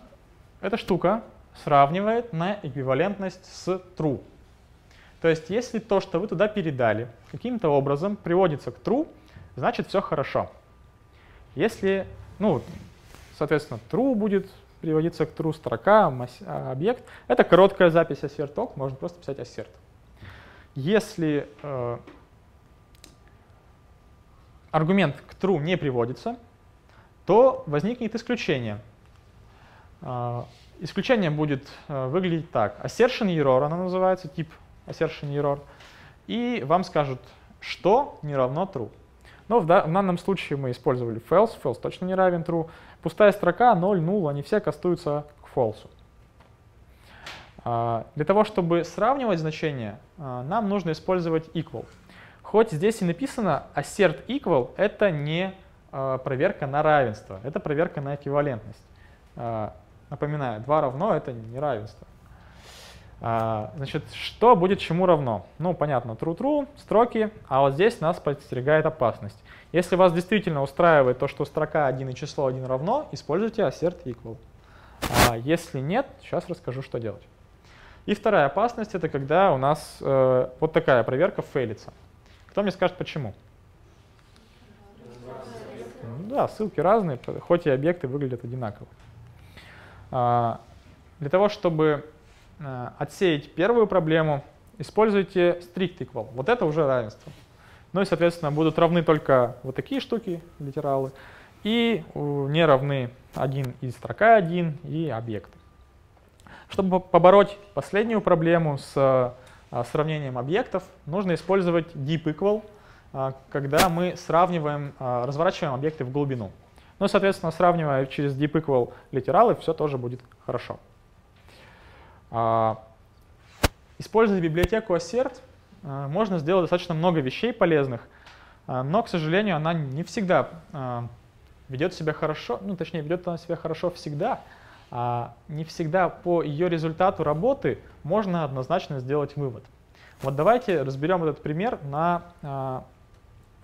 Эта штука сравнивает на эквивалентность с true. То есть если то, что вы туда передали, каким-то образом приводится к true, значит все хорошо. Если, ну, соответственно, true будет приводиться к true строка, а, объект, это короткая запись assert можно просто писать assert. Если э, аргумент к true не приводится, то возникнет исключение. Э, исключение будет э, выглядеть так. Assertion error, она называется, тип assertion error, и вам скажут, что не равно true. Но в, данном случае мы использовали false, false точно не равен true. Пустая строка, 0, null, они все кастуются к false. А, для того, чтобы сравнивать значения, а, нам нужно использовать equal. Хоть здесь и написано assert equal, это не а, проверка на равенство, это проверка на эквивалентность. Напоминаю, 2 равно — это не равенство. А, значит, что будет чему равно? Ну, понятно, true-true, строки, а вот здесь нас подстерегает опасность. Если вас действительно устраивает то, что строка 1 и число 1 равно, используйте assert equal. А если нет, сейчас расскажу, что делать. И вторая опасность — это когда у нас э, вот такая проверка фейлится. Кто мне скажет, почему? Да, ссылки разные, хоть и объекты выглядят одинаково. А, для того, чтобы отсеять первую проблему, используйте strict equal. Вот это уже равенство. Ну и, соответственно, будут равны только вот такие штуки, литералы, и не равны один и строка 1 и объект. Чтобы побороть последнюю проблему с э, сравнением объектов, нужно использовать deep equal, э, когда мы сравниваем, разворачиваем объекты в глубину. Но, соответственно, сравнивая через deep equal литералы, все тоже будет хорошо. А, используя библиотеку assert, а, можно сделать достаточно много вещей полезных, а, но, к сожалению, она не всегда ведет себя хорошо, ну, точнее, ведет она себя хорошо всегда, а не всегда по ее результату работы можно однозначно сделать вывод. Вот давайте разберем этот пример на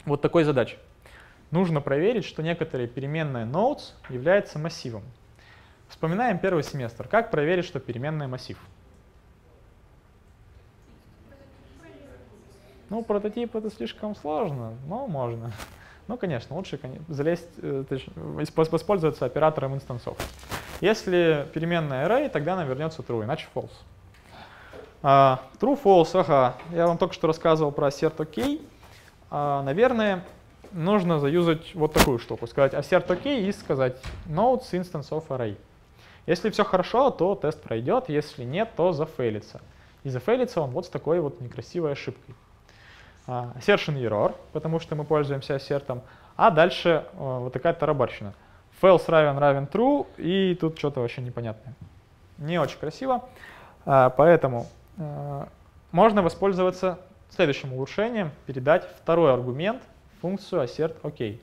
вот такой задаче. Нужно проверить, что некоторые переменная nodes является массивом. Вспоминаем первый семестр. Как проверить, что переменная массив? Ну, прототип это слишком сложно, но можно. Ну, конечно, лучше залезть, э, воспользоваться оператором инстансов. Если переменная array, тогда она вернется true, иначе false. Uh, true, false, ага. Я вам только что рассказывал про assert OK. Uh, наверное, нужно заюзать вот такую штуку. Сказать assert OK и сказать nodes instance of array. Если все хорошо, то тест пройдет. Если нет, то зафейлится. И зафейлится он вот с такой вот некрасивой ошибкой. Assertion error, потому что мы пользуемся ассертом. А дальше uh, вот такая тарабарщина false равен равен true, и тут что-то вообще непонятное. Не очень красиво, а, поэтому а, можно воспользоваться следующим улучшением, передать второй аргумент функцию assert OK.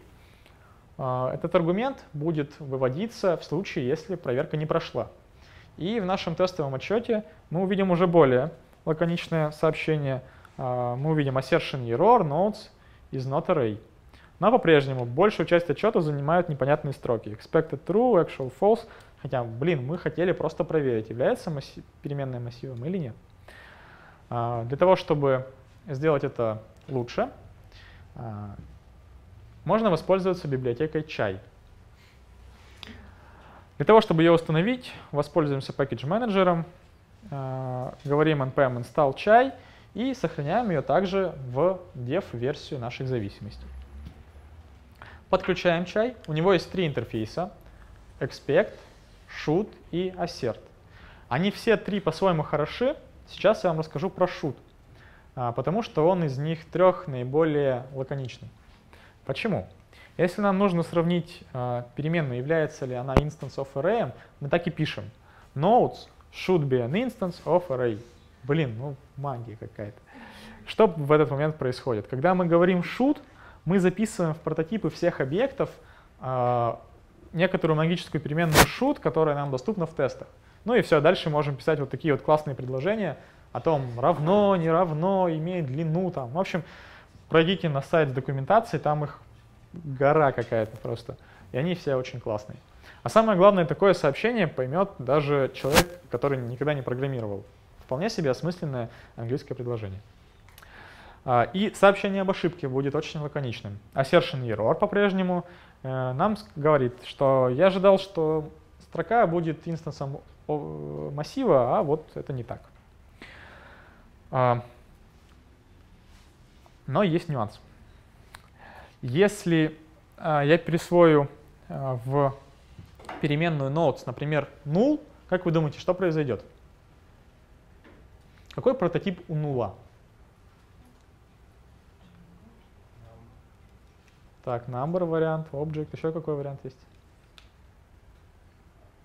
А, этот аргумент будет выводиться в случае, если проверка не прошла. И в нашем тестовом отчете мы увидим уже более лаконичное сообщение. Мы увидим assertion error nodes is not array. Но по-прежнему большую часть отчета занимают непонятные строки. Expected true, actual false. Хотя, блин, мы хотели просто проверить, является массив, переменная массивом или нет. А, для того, чтобы сделать это лучше, а, можно воспользоваться библиотекой chai. Для того, чтобы ее установить, воспользуемся package менеджером, а, говорим npm install chai и сохраняем ее также в dev-версию наших зависимостей подключаем чай. У него есть три интерфейса. Expect, Shoot и Assert. Они все три по-своему хороши. Сейчас я вам расскажу про Shoot, а, потому что он из них трех наиболее лаконичный. Почему? Если нам нужно сравнить а, переменную, является ли она instance of array, мы так и пишем. Nodes should be an instance of array. Блин, ну магия какая-то. Что в этот момент происходит? Когда мы говорим should, мы записываем в прототипы всех объектов э, некоторую магическую переменную shoot, которая нам доступна в тестах. Ну и все, дальше можем писать вот такие вот классные предложения о том, равно, не равно, имеет длину там. В общем, пройдите на сайт с документацией, там их гора какая-то просто. И они все очень классные. А самое главное, такое сообщение поймет даже человек, который никогда не программировал. Вполне себе осмысленное английское предложение. А, и сообщение об ошибке будет очень лаконичным. Assertion error по-прежнему э, нам говорит, что я ожидал, что строка будет инстансом массива, а вот это не так. Но есть нюанс. Если а, я присвою в переменную notes, например, null, как вы думаете, что произойдет? Какой прототип у нула? Так, number вариант, object, еще какой вариант есть?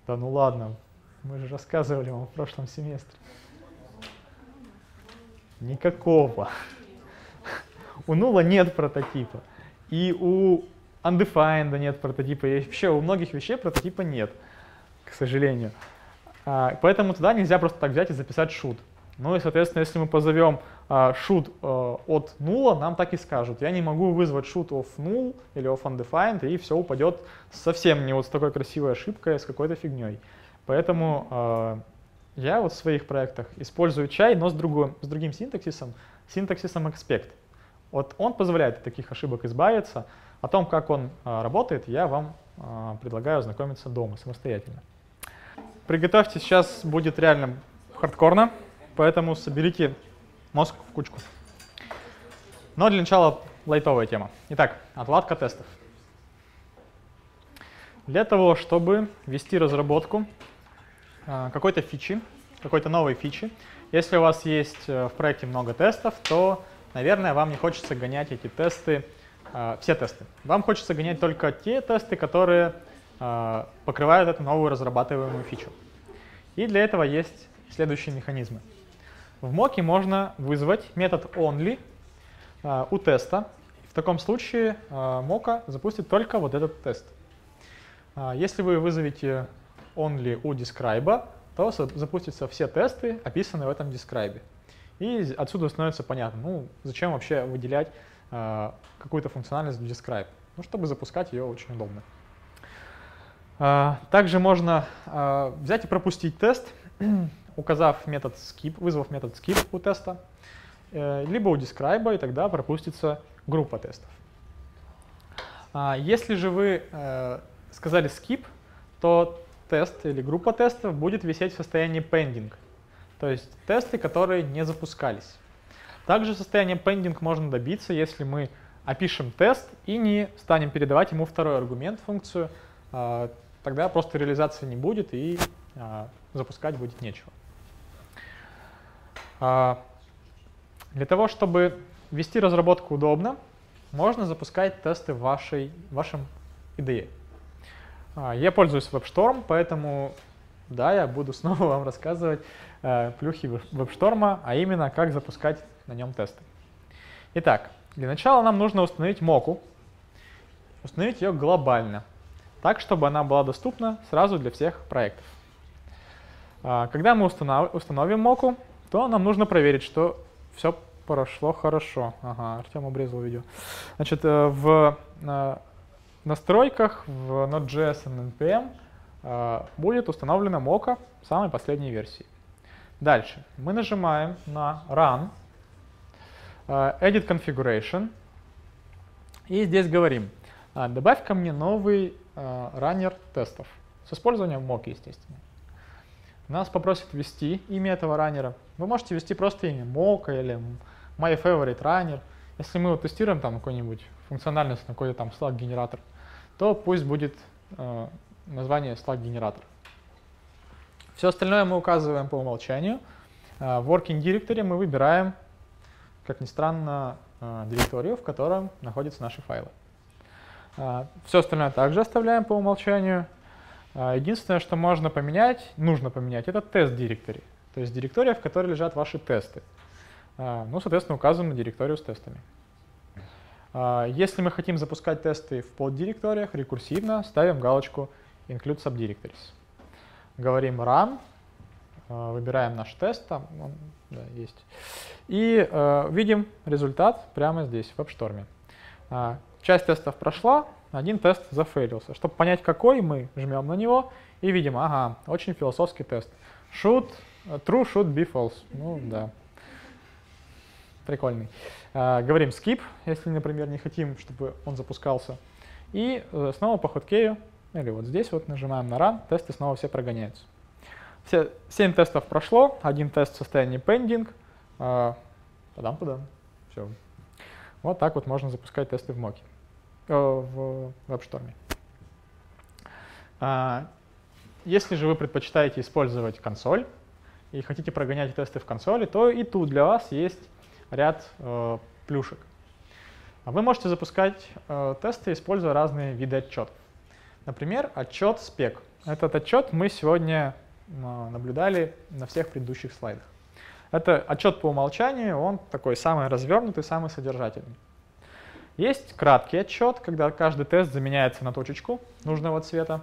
Да ну ладно, мы же рассказывали вам в прошлом семестре. Никакого. У нула нет прототипа. И у undefined нет прототипа. И вообще у многих вещей прототипа нет, к сожалению. А, поэтому туда нельзя просто так взять и записать shoot. Ну и, соответственно, если мы позовем а, shoot а, от нула, нам так и скажут. Я не могу вызвать shoot of null или of undefined, и все упадет совсем не вот с такой красивой ошибкой, а с какой-то фигней. Поэтому а, я вот в своих проектах использую чай, но с, другой, с другим синтаксисом, синтаксисом expect. Вот он позволяет от таких ошибок избавиться. О том, как он а, работает, я вам а, предлагаю ознакомиться дома самостоятельно. Приготовьте, сейчас будет реально хардкорно. Поэтому соберите мозг в кучку. Но для начала лайтовая тема. Итак, отладка тестов. Для того, чтобы вести разработку э, какой-то фичи, какой-то новой фичи, если у вас есть э, в проекте много тестов, то, наверное, вам не хочется гонять эти тесты э, все тесты. Вам хочется гонять только те тесты, которые э, покрывают эту новую разрабатываемую фичу. И для этого есть следующие механизмы. В моке можно вызвать метод only э, у теста. В таком случае мока запустит только вот этот тест. Если вы вызовете only у describe, то запустятся все тесты, описанные в этом describe. И отсюда становится понятно, ну, зачем вообще выделять э, какую-то функциональность в describe. Ну, чтобы запускать ее очень удобно. Э, также можно э, взять и пропустить тест, указав метод skip, вызвав метод skip у теста, э, либо у describe, и тогда пропустится группа тестов. А если же вы э, сказали skip, то тест или группа тестов будет висеть в состоянии pending, то есть тесты, которые не запускались. Также состояние pending можно добиться, если мы опишем тест и не станем передавать ему второй аргумент, функцию, а, тогда просто реализации не будет и а, запускать будет нечего. А, для того, чтобы вести разработку удобно, можно запускать тесты в вашей, вашем IDE. Я пользуюсь WebStorm, поэтому да, я буду снова вам рассказывать плюхи WebStorm, а именно как запускать на нем тесты. Итак, для начала нам нужно установить моку, установить ее глобально, так, чтобы она была доступна сразу для всех проектов. А, когда мы установ установим моку, то нам нужно проверить, что все прошло хорошо. Ага, Артем обрезал видео. Значит, э, в э, настройках в Node.js NPM э, будет установлена мока самой последней версии. Дальше мы нажимаем на Run, Edit Configuration, и здесь говорим, добавь ко мне новый раннер тестов с использованием моки, естественно. Нас попросит ввести имя этого раннера. Вы можете ввести просто имя Mocha или My Favorite Runner. Если мы вот тестируем там какую-нибудь функциональность на какой-то там Slack генератор, то пусть будет э, название Slack генератор. Все остальное мы указываем по умолчанию. Э, в Working Directory мы выбираем, как ни странно, э, директорию, в котором находятся наши файлы. Э, все остальное также оставляем по умолчанию. А, единственное, что можно поменять, нужно поменять, это тест директории. То есть директория, в которой лежат ваши тесты. А, ну, соответственно, указываем на директорию с тестами. А, если мы хотим запускать тесты в поддиректориях рекурсивно, ставим галочку Include Subdirectories. Говорим Run, выбираем наш тест, там он да, есть, и видим результат прямо здесь, в WebStorm. Часть тестов прошла, один тест зафейлился. Чтобы понять, какой, мы жмем на него и видим, ага, очень философский тест. Should, true should be false. Ну да, прикольный. А, говорим skip, если, например, не хотим, чтобы он запускался. И э, снова по хоткею, или вот здесь вот нажимаем на run, тесты снова все прогоняются. Все, 7 тестов прошло, один тест в состоянии pending. А, подам-подам. Все. Вот так вот можно запускать тесты в моке. Э, в WebStorm. А, если же вы предпочитаете использовать консоль и хотите прогонять тесты в консоли, то и тут для вас есть ряд э, плюшек. Вы можете запускать э, тесты, используя разные виды отчетов. Например, отчет спек. Этот отчет мы сегодня наблюдали на всех предыдущих слайдах. Это отчет по умолчанию, он такой самый развернутый, самый содержательный. Есть краткий отчет, когда каждый тест заменяется на точечку нужного цвета.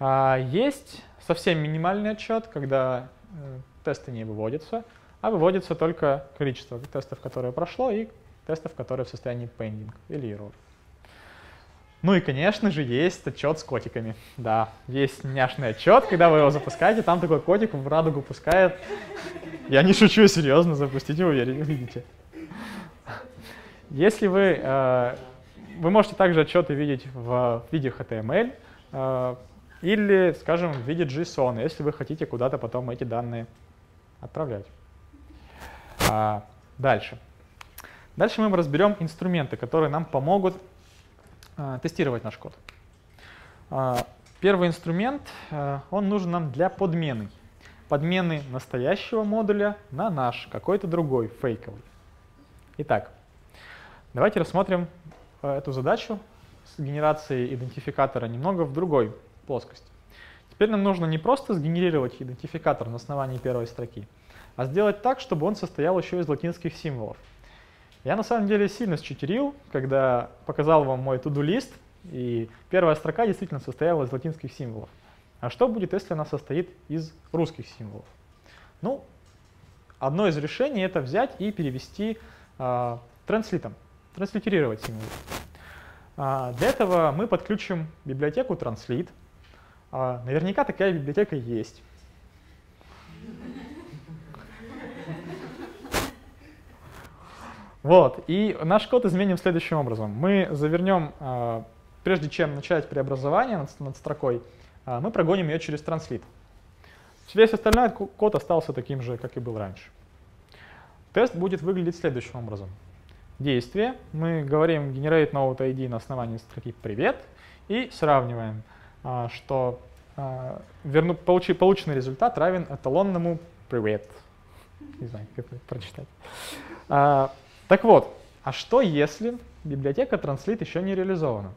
А есть совсем минимальный отчет, когда э, тесты не выводятся, а выводится только количество тестов, которые прошло, и тестов, которые в состоянии pending или error. Ну и, конечно же, есть отчет с котиками. Да, есть няшный отчет, когда вы его запускаете, там такой котик в радугу пускает. Я не шучу, серьезно, запустите его, видите. Если вы, э, вы можете также отчеты видеть в виде HTML э, или, скажем, в виде JSON, если вы хотите куда-то потом эти данные отправлять. А, дальше. Дальше мы разберем инструменты, которые нам помогут тестировать наш код. А, первый инструмент, а, он нужен нам для подмены. Подмены настоящего модуля на наш, какой-то другой, фейковый. Итак, Давайте рассмотрим эту задачу с генерацией идентификатора немного в другой плоскости. Теперь нам нужно не просто сгенерировать идентификатор на основании первой строки, а сделать так, чтобы он состоял еще из латинских символов. Я на самом деле сильно считерил, когда показал вам мой to-do-лист, и первая строка действительно состояла из латинских символов. А что будет, если она состоит из русских символов? Ну, одно из решений это взять и перевести э, транслитом, транслитерировать символы. А, для этого мы подключим библиотеку Translate. А, наверняка такая библиотека есть. Вот, и наш код изменим следующим образом. Мы завернем, а, прежде чем начать преобразование над, строкой, а, мы прогоним ее через Translate. Весь остальной код остался таким же, как и был раньше. Тест будет выглядеть следующим образом действие. Мы говорим generate node ID на основании строки «Привет» и сравниваем, а, что верну, получи, полученный результат равен эталонному «Привет». Не знаю, как это прочитать. Так вот, а что если библиотека Translate еще не реализована?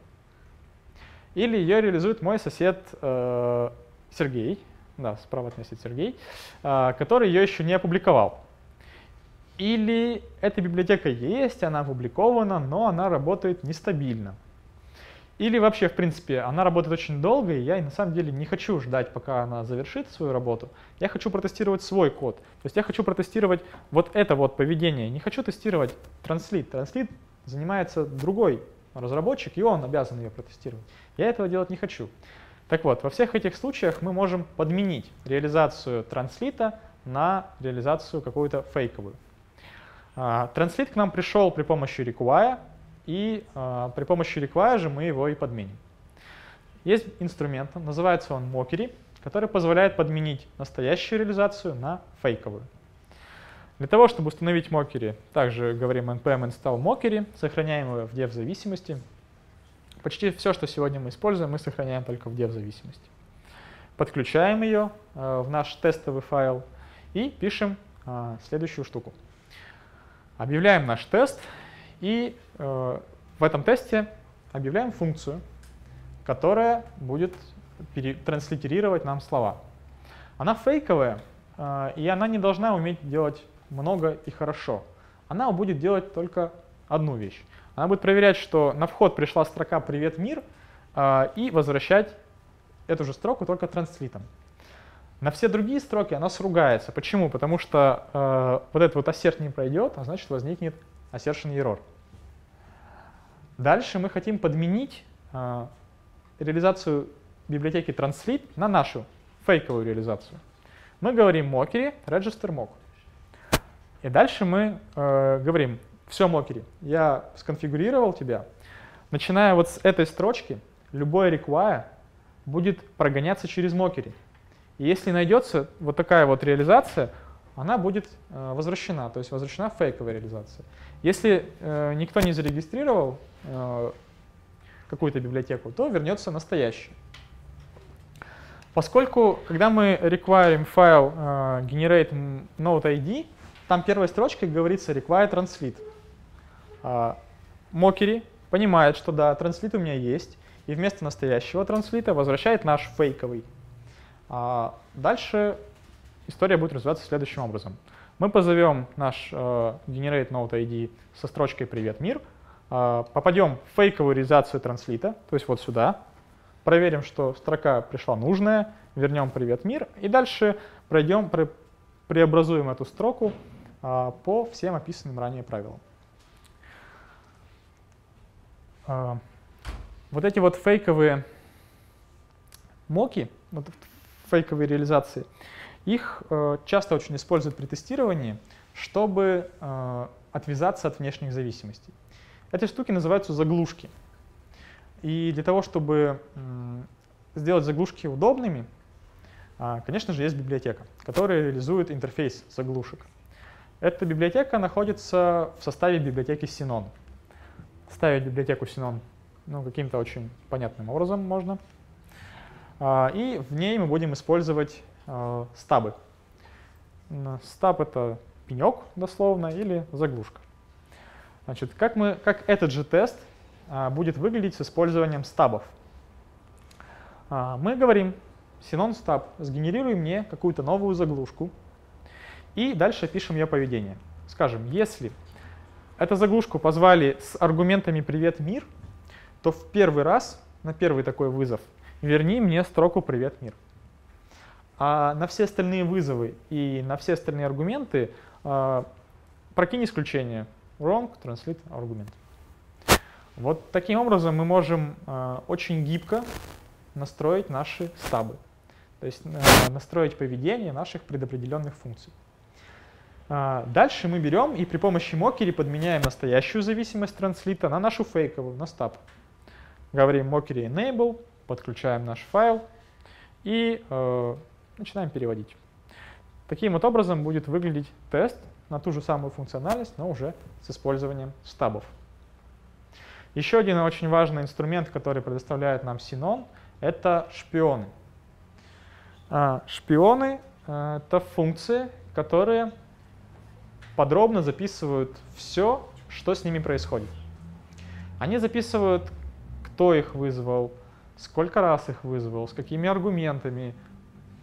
Или ее реализует мой сосед э, Сергей, да, справа от меня сидит Сергей, э, который ее еще не опубликовал. Или эта библиотека есть, она опубликована, но она работает нестабильно. Или вообще, в принципе, она работает очень долго, и я на самом деле не хочу ждать, пока она завершит свою работу. Я хочу протестировать свой код. То есть я хочу протестировать вот это вот поведение. Не хочу тестировать Translate. Translate занимается другой разработчик, и он обязан ее протестировать. Я этого делать не хочу. Так вот, во всех этих случаях мы можем подменить реализацию транслита на реализацию какую-то фейковую. Транслит к нам пришел при помощи require, и а, при помощи require мы его и подменим. Есть инструмент, называется он mockery, который позволяет подменить настоящую реализацию на фейковую. Для того, чтобы установить mockery, также говорим npm install mockery, сохраняем его в dev зависимости. Почти все, что сегодня мы используем, мы сохраняем только в dev зависимости. Подключаем ее э, в наш тестовый файл и пишем э, следующую штуку. Объявляем наш тест и э, в этом тесте объявляем функцию, которая будет транслитерировать нам слова. Она фейковая, э, и она не должна уметь делать много и хорошо. Она будет делать только одну вещь. Она будет проверять, что на вход пришла строка «Привет, мир» э, и возвращать эту же строку только транслитом. На все другие строки она сругается. Почему? Потому что э, вот этот вот assert не пройдет, а значит возникнет assertion error. Дальше мы хотим подменить э, реализацию библиотеки translate на нашу фейковую реализацию. Мы говорим mockery register mock. И дальше мы э, говорим, все mockery, я сконфигурировал тебя. Начиная вот с этой строчки, любой require будет прогоняться через mockery. И если найдется вот такая вот реализация, она будет э, возвращена, то есть возвращена фейковая реализация. Если э, никто не зарегистрировал э, какую-то библиотеку, то вернется настоящий. Поскольку, когда мы require файл э, generate node ID, там первой строчкой говорится require translate. Э, понимает, что да, транслит у меня есть, и вместо настоящего транслита возвращает наш фейковый а дальше история будет развиваться следующим образом. Мы позовем наш э, generate node ID со строчкой «Привет, мир», э, попадем в фейковую реализацию транслита, то есть вот сюда, проверим, что строка пришла нужная, вернем «Привет, мир», и дальше пройдем, пре преобразуем эту строку э, по всем описанным ранее правилам. Э, вот эти вот фейковые моки, вот фейковые реализации, их э, часто очень используют при тестировании, чтобы э, отвязаться от внешних зависимостей. Эти штуки называются заглушки. И для того, чтобы сделать заглушки удобными, э, конечно же, есть библиотека, которая реализует интерфейс заглушек. Эта библиотека находится в составе библиотеки Sinon. Ставить библиотеку Sinon ну, каким-то очень понятным образом можно. А, и в ней мы будем использовать а, стабы. Стаб — это пенек дословно или заглушка. Значит, как, мы, как этот же тест будет выглядеть с использованием стабов. Мы говорим, Sinon стаб, сгенерируй мне какую-то новую заглушку, и дальше пишем ее поведение. Скажем, если эту заглушку позвали с аргументами «Привет, мир», то в первый раз, на первый такой вызов, верни мне строку «Привет, мир». А на все остальные вызовы и на все остальные аргументы э, прокинь исключение. Wrong, translate аргумент. Вот таким образом мы можем э, очень гибко настроить наши стабы. То есть э, настроить поведение наших предопределенных функций. А, дальше мы берем и при помощи мокери подменяем настоящую зависимость транслита на нашу фейковую, на стаб. Говорим mockery enable, подключаем наш файл и э, начинаем переводить. Таким вот образом будет выглядеть тест на ту же самую функциональность, но уже с использованием стабов. Еще один очень важный инструмент, который предоставляет нам Sinon, это шпионы. А, шпионы э, — это функции, которые подробно записывают все, что с ними происходит. Они записывают, кто их вызвал, сколько раз их вызвал, с какими аргументами,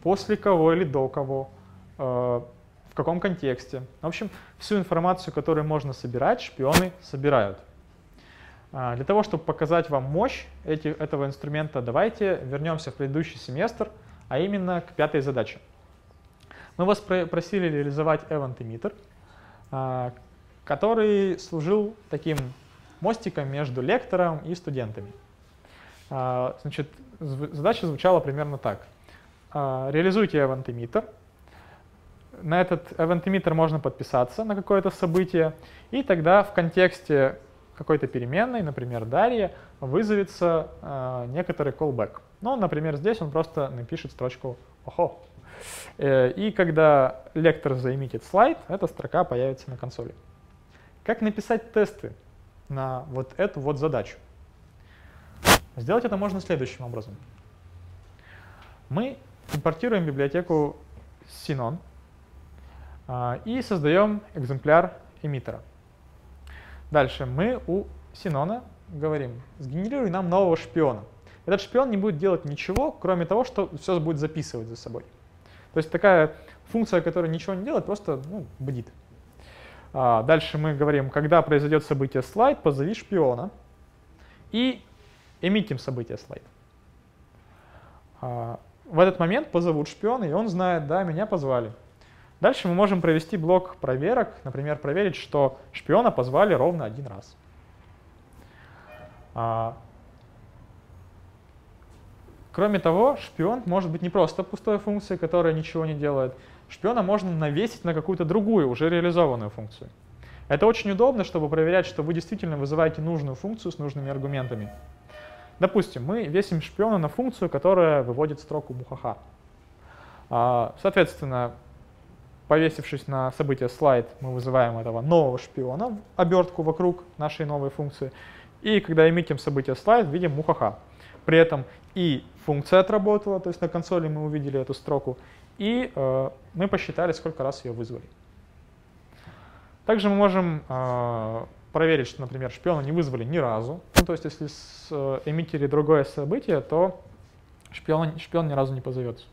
после кого или до кого, э, в каком контексте. В общем, всю информацию, которую можно собирать, шпионы собирают. А, для того, чтобы показать вам мощь эти, этого инструмента, давайте вернемся в предыдущий семестр, а именно к пятой задаче. Мы вас просили реализовать event emitter — а, который служил таким мостиком между лектором и студентами. А, значит, задача звучала примерно так. А, реализуйте event emitter. На этот event emitter можно подписаться на какое-то событие, и тогда в контексте какой-то переменной, например, Дарья, вызовется некоторый callback. Ну, например, здесь он просто напишет строчку «Охо», Э, и когда лектор заиметит слайд, эта строка появится на консоли. Как написать тесты на вот эту вот задачу? Сделать это можно следующим образом. Мы импортируем библиотеку Sinon а, и создаем экземпляр эмиттера. Дальше мы у Синона говорим, сгенерируй нам нового шпиона. Этот шпион не будет делать ничего, кроме того, что все будет записывать за собой. То есть такая функция, которая ничего не делает, просто ну, бдит. А, дальше мы говорим, когда произойдет событие слайд, позови шпиона и эмитим событие слайд. А, в этот момент позовут шпиона, и он знает, да, меня позвали. Дальше мы можем провести блок проверок, например, проверить, что шпиона позвали ровно один раз. А, Кроме того, шпион может быть не просто пустой функцией, которая ничего не делает. Шпиона можно навесить на какую-то другую, уже реализованную функцию. Это очень удобно, чтобы проверять, что вы действительно вызываете нужную функцию с нужными аргументами. Допустим, мы весим шпиона на функцию, которая выводит строку мухаха. А, соответственно, повесившись на событие слайд, мы вызываем этого нового шпиона, обертку вокруг нашей новой функции. И когда эмитим событие слайд, видим мухаха. При этом и функция отработала, то есть на консоли мы увидели эту строку, и э, мы посчитали, сколько раз ее вызвали. Также мы можем э, проверить, что, например, шпиона не вызвали ни разу. Ну, то есть если с, э, другое событие, то шпион, шпион ни разу не позовется.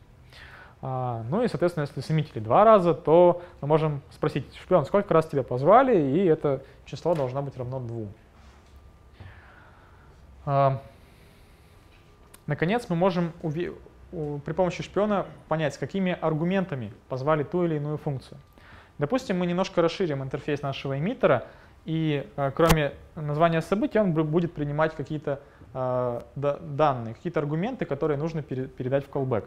А, ну и, соответственно, если сэмитили два раза, то мы можем спросить, шпион, сколько раз тебя позвали, и это число должно быть равно двум. А, Наконец, мы можем при помощи шпиона понять, с какими аргументами позвали ту или иную функцию. Допустим, мы немножко расширим интерфейс нашего эмиттера, и э, кроме названия события он будет принимать какие-то э, данные, какие-то аргументы, которые нужно пере передать в callback.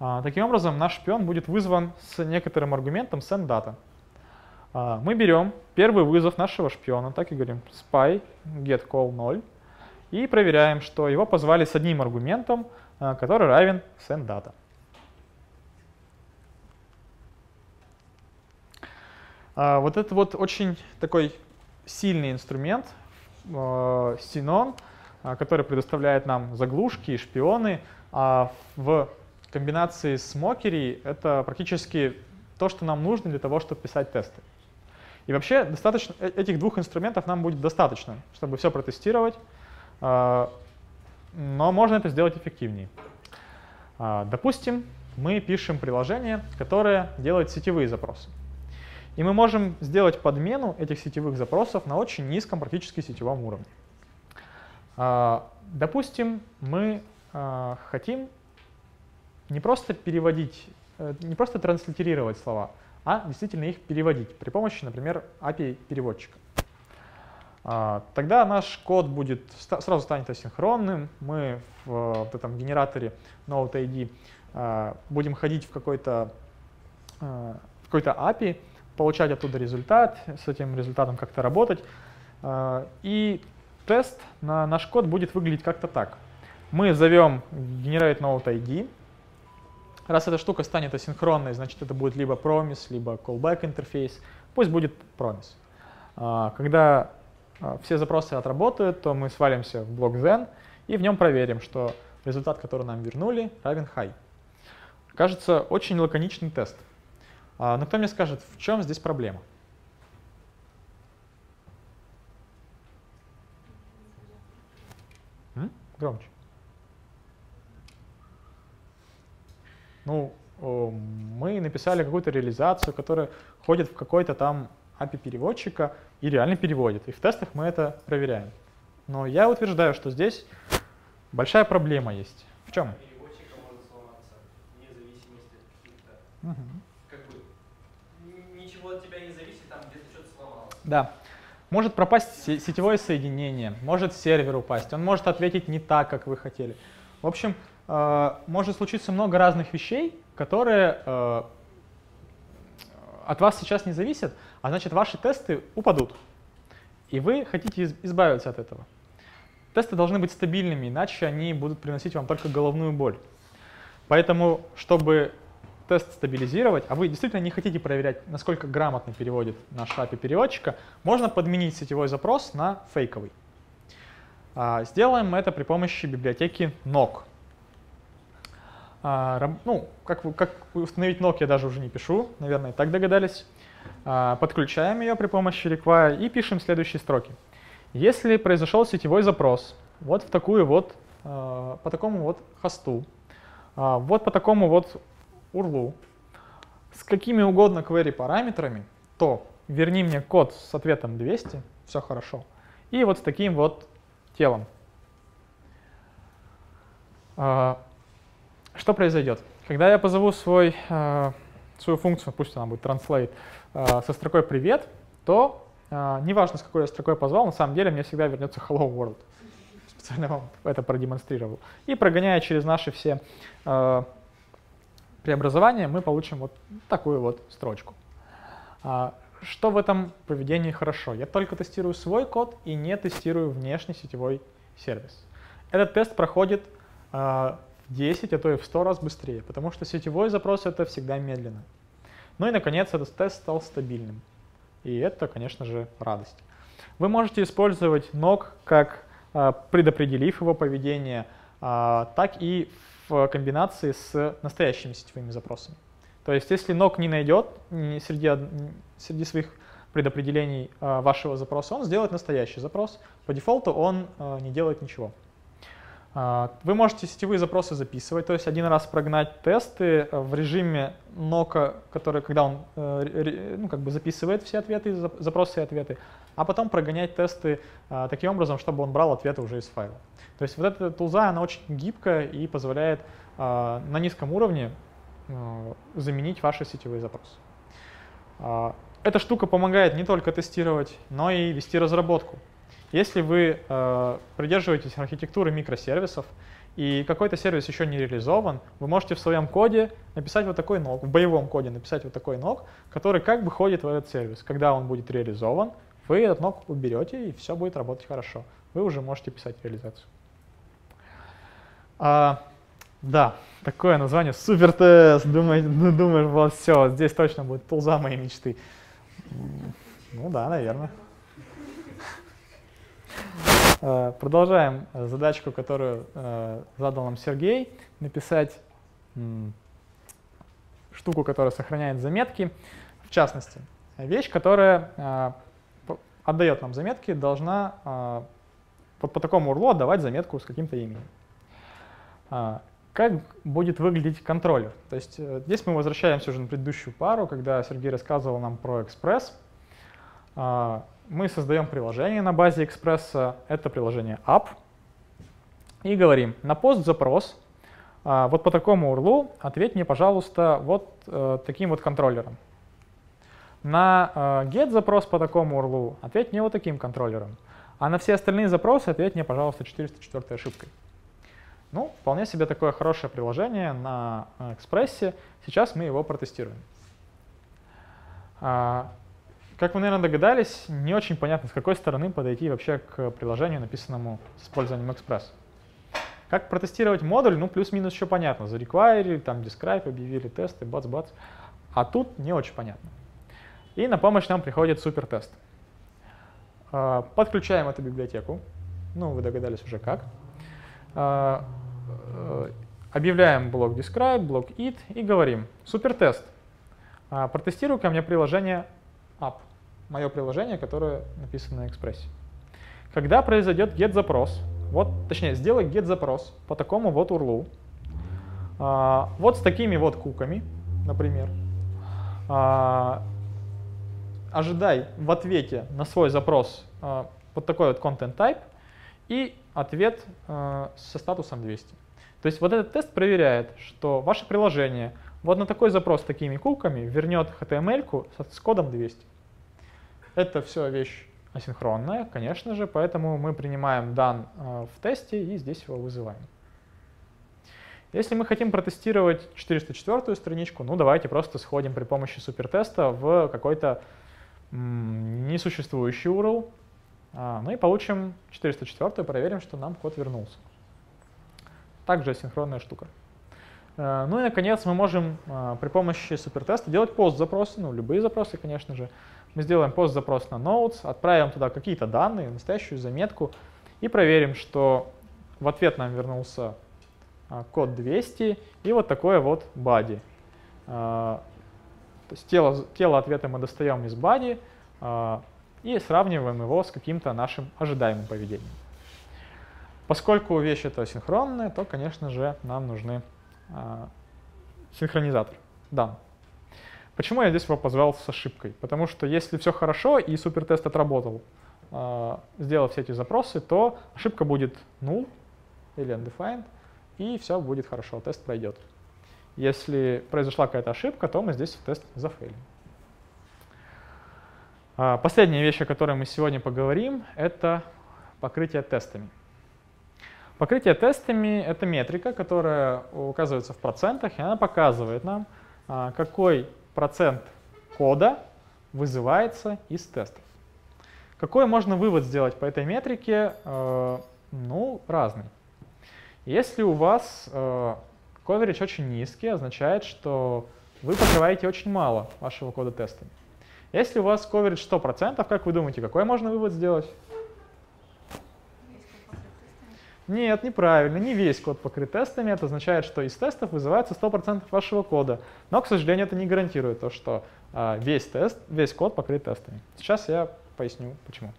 А, таким образом, наш шпион будет вызван с некоторым аргументом sendData. А, мы берем первый вызов нашего шпиона, так и говорим spy getCall 0, и проверяем, что его позвали с одним аргументом, э, который равен sendData. А, вот это вот очень такой сильный инструмент э, Sinon, э, который предоставляет нам заглушки и шпионы. А в комбинации с Mockery это практически то, что нам нужно для того, чтобы писать тесты. И вообще достаточно, э, этих двух инструментов нам будет достаточно, чтобы все протестировать, а, но можно это сделать эффективнее. А, допустим, мы пишем приложение, которое делает сетевые запросы. И мы можем сделать подмену этих сетевых запросов на очень низком практически сетевом уровне. А, допустим, мы хотим не просто переводить, э, не просто транслитерировать слова, а действительно их переводить при помощи, например, API переводчика. А, тогда наш код будет сразу станет асинхронным. Мы в вот этом генераторе NodeID а, будем ходить в какой-то а, какой-то API, получать оттуда результат, с этим результатом как-то работать. И тест на наш код будет выглядеть как-то так. Мы зовем generate node Раз эта штука станет асинхронной, значит это будет либо promise, либо callback интерфейс. Пусть будет promise. Когда а, все запросы отработают, то мы свалимся в блок then и в нем проверим, что результат, который нам вернули, равен high. Кажется, очень лаконичный тест. А, но кто мне скажет, в чем здесь проблема? М? Громче. Ну, мы написали какую-то реализацию, которая ходит в какой-то там API переводчика и реально переводит. И в тестах мы это проверяем. Но я утверждаю, что здесь большая проблема есть. В чем? Переводчика может сломаться вне зависимости от каких-то... Угу. Ничего от тебя не зависит, там где-то что-то сломалось. Да. Может пропасть сетевое соединение, может сервер упасть, он может ответить не так, как вы хотели. В общем, э, может случиться много разных вещей, которые э, от вас сейчас не зависят, а значит ваши тесты упадут. И вы хотите избавиться от этого. Тесты должны быть стабильными, иначе они будут приносить вам только головную боль. Поэтому, чтобы тест стабилизировать, а вы действительно не хотите проверять, насколько грамотно переводит наш API переводчика, можно подменить сетевой запрос на фейковый. А, сделаем мы это при помощи библиотеки NOC. А, ну, как, как установить NOC я даже уже не пишу, наверное, и так догадались. А, подключаем ее при помощи require и пишем следующие строки. Если произошел сетевой запрос вот в такую вот, по такому вот хосту, вот по такому вот URL, с какими угодно query параметрами, то верни мне код с ответом 200, все хорошо, и вот с таким вот телом. Что произойдет? Когда я позову свой, э, свою функцию, пусть она будет translate, э, со строкой «привет», то неважно, с какой я строкой позвал, на самом деле мне всегда вернется hello world. Специально вам это продемонстрировал. И прогоняя через наши все преобразования, мы получим вот такую вот строчку. А, что в этом поведении хорошо? Я только тестирую свой код и не тестирую внешний сетевой сервис. Этот тест проходит в 10, а то и в 100 раз быстрее, потому что сетевой запрос это всегда медленно. Ну и, наконец, этот тест стал стабильным. И это, конечно же, радость. Вы можете использовать NOC как а, предопределив его поведение, а, так и в комбинации с настоящими сетевыми запросами. То есть, если NOC не найдет среди, среди своих предопределений а, вашего запроса, он сделает настоящий запрос. По дефолту он не делает ничего. А, вы можете сетевые запросы записывать, то есть один раз прогнать тесты в режиме нока, который, когда он э, ну, как бы записывает все ответы, запросы и ответы, а потом прогонять тесты а, таким образом, чтобы он брал ответы уже из файла. То есть вот эта тулза, она очень гибкая и позволяет а, на низком уровне заменить ваши сетевые запросы. Эта штука помогает не только тестировать, но и вести разработку. Если вы э, придерживаетесь архитектуры микросервисов, и какой-то сервис еще не реализован, вы можете в своем коде написать вот такой ног, в боевом коде написать вот такой ног, который как бы ходит в этот сервис. Когда он будет реализован, вы этот ног уберете, и все будет работать хорошо. Вы уже можете писать реализацию. А, да, такое название, супертест, думаешь, ну, думаешь, вот все, здесь точно будет тулза моей мечты. Ну да, наверное. Э, продолжаем задачку, которую э, задал нам Сергей, написать штуку, которая сохраняет заметки. В частности, вещь, которая э, отдает нам заметки, должна э, по, такому URL отдавать заметку с каким-то именем. Э, как будет выглядеть контроллер? То есть э, здесь мы возвращаемся уже на предыдущую пару, когда Сергей рассказывал нам про Express. Э, мы создаем приложение на базе Express, это приложение app, и говорим на пост запрос а, вот по такому URL ответь мне, пожалуйста, вот э, таким вот контроллером. На э, get запрос по такому URL ответь мне вот таким контроллером. А на все остальные запросы ответь мне, пожалуйста, 404 ошибкой. Ну, вполне себе такое хорошее приложение на экспрессе. Сейчас мы его протестируем. Как вы, наверное, догадались, не очень понятно, с какой стороны подойти вообще к приложению, написанному с использованием Express. Как протестировать модуль, ну, плюс-минус еще понятно. Зареквайрили, там, describe, объявили тесты, бац-бац. А тут не очень понятно. И на помощь нам приходит супертест. А, подключаем эту библиотеку. Ну, вы догадались уже как. А, э, объявляем блок describe, блок it и говорим супертест. А, протестируй ко мне приложение app. Мое приложение, которое написано на экспрессе. Когда произойдет get запрос, вот, точнее, сделай get запрос по такому вот URL. А, вот с такими вот куками, например. А, ожидай в ответе на свой запрос а, вот такой вот content type и ответ а, со статусом 200. То есть вот этот тест проверяет, что ваше приложение вот на такой запрос с такими куками вернет HTML-ку с кодом 200. Это все вещь асинхронная, конечно же, поэтому мы принимаем дан э, в тесте и здесь его вызываем. Если мы хотим протестировать 404 страничку, ну давайте просто сходим при помощи супертеста в какой-то несуществующий URL, а, ну и получим 404 проверим, что нам код вернулся. Также асинхронная штука. Э, ну и, наконец, мы можем э, при помощи супертеста делать пост-запросы, ну, любые запросы, конечно же, мы сделаем пост-запрос на Notes, отправим туда какие-то данные, настоящую заметку и проверим, что в ответ нам вернулся а, код 200 и вот такое вот body. А, то есть тело, тело ответа мы достаем из body а, и сравниваем его с каким-то нашим ожидаемым поведением. Поскольку вещь это синхронная, то, конечно же, нам нужны синхронизатор данных. Почему я здесь его позвал с ошибкой? Потому что если все хорошо и супертест отработал, э, сделав все эти запросы, то ошибка будет null или undefined, и все будет хорошо, тест пройдет. Если произошла какая-то ошибка, то мы здесь тест зафейлим. А, последняя вещь, о которой мы сегодня поговорим, это покрытие тестами. Покрытие тестами — это метрика, которая указывается в процентах, и она показывает нам, а, какой процент кода вызывается из тестов. Какой можно вывод сделать по этой метрике? Э, ну, разный. Если у вас э, coverage очень низкий, означает, что вы покрываете очень мало вашего кода тестами. Если у вас coverage 100%, как вы думаете, какой можно вывод сделать? Нет, неправильно, не весь код покрыт тестами, это означает, что из тестов вызывается 100% вашего кода. Но, к сожалению, это не гарантирует то, что а, весь, тест, весь код покрыт тестами. Сейчас я поясню, почему.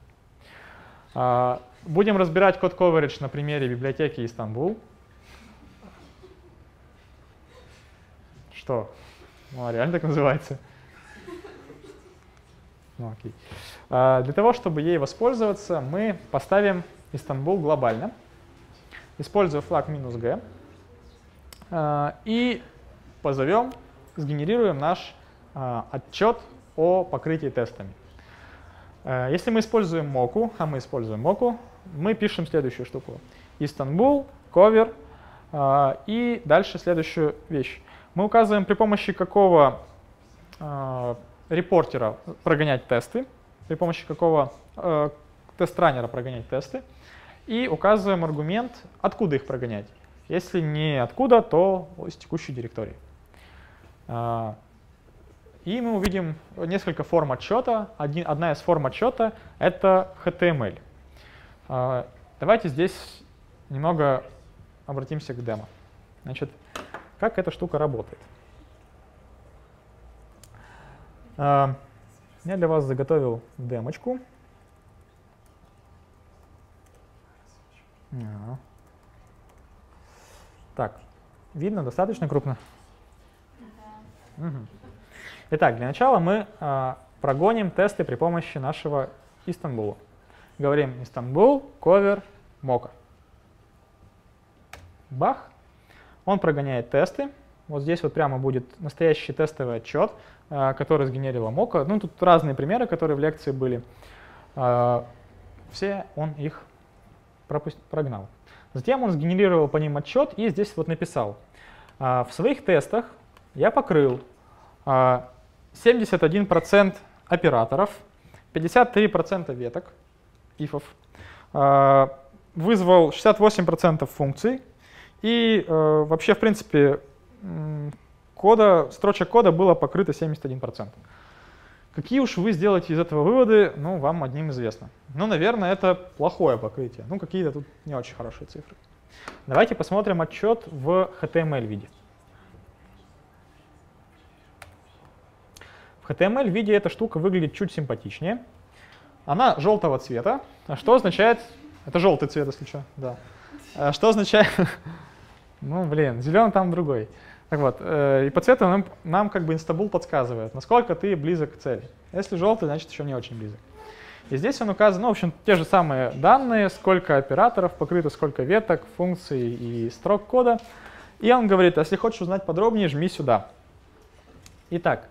А, будем разбирать код coverage на примере библиотеки Истанбул. Что? Ну, а реально так называется? Ну, окей. Для того, чтобы ей воспользоваться, мы поставим Истанбул глобально используя флаг минус «g», э, и позовем, сгенерируем наш э, отчет о покрытии тестами. Э, если мы используем моку, а мы используем моку, мы пишем следующую штуку. Истанбул, cover, и дальше следующую вещь. Мы указываем при помощи какого репортера прогонять тесты, при помощи какого тест-раннера прогонять тесты и указываем аргумент, откуда их прогонять. Если не откуда, то из текущей директории. А, и мы увидим несколько форм отчета. одна из форм отчета — это HTML. А, давайте здесь немного обратимся к демо. Значит, как эта штука работает? А, Я для вас заготовил демочку. Ага. Так, видно достаточно крупно? Угу. Итак, для начала мы а, прогоним тесты при помощи нашего Истанбула. Говорим Истанбул, ковер, мока. Бах. Он прогоняет тесты. Вот здесь вот прямо будет настоящий тестовый отчет, а, который сгенерила мока. Ну, тут разные примеры, которые в лекции были. А, все он их прогнал. Затем он сгенерировал по ним отчет и здесь вот написал. А, в своих тестах я покрыл 71% операторов, 53% веток, ифов, вызвал 68% функций, и э, вообще, в принципе, кода, строчек кода было покрыто 71%. Какие уж вы сделаете из этого выводы, ну, вам одним известно. Ну, наверное, это плохое покрытие. Ну, какие-то тут не очень хорошие цифры. Давайте посмотрим отчет в HTML виде. В HTML виде эта штука выглядит чуть симпатичнее. Она желтого цвета, что означает... Это желтый цвет, если что, да. А что означает... Ну, блин, зеленый там другой. Так вот, э, и по цвету нам, нам как бы инстабул подсказывает, насколько ты близок к цели. Если желтый, значит еще не очень близок. И здесь он указан, ну, в общем, те же самые данные, сколько операторов покрыто, сколько веток, функций и строк кода. И он говорит, если хочешь узнать подробнее, жми сюда. Итак,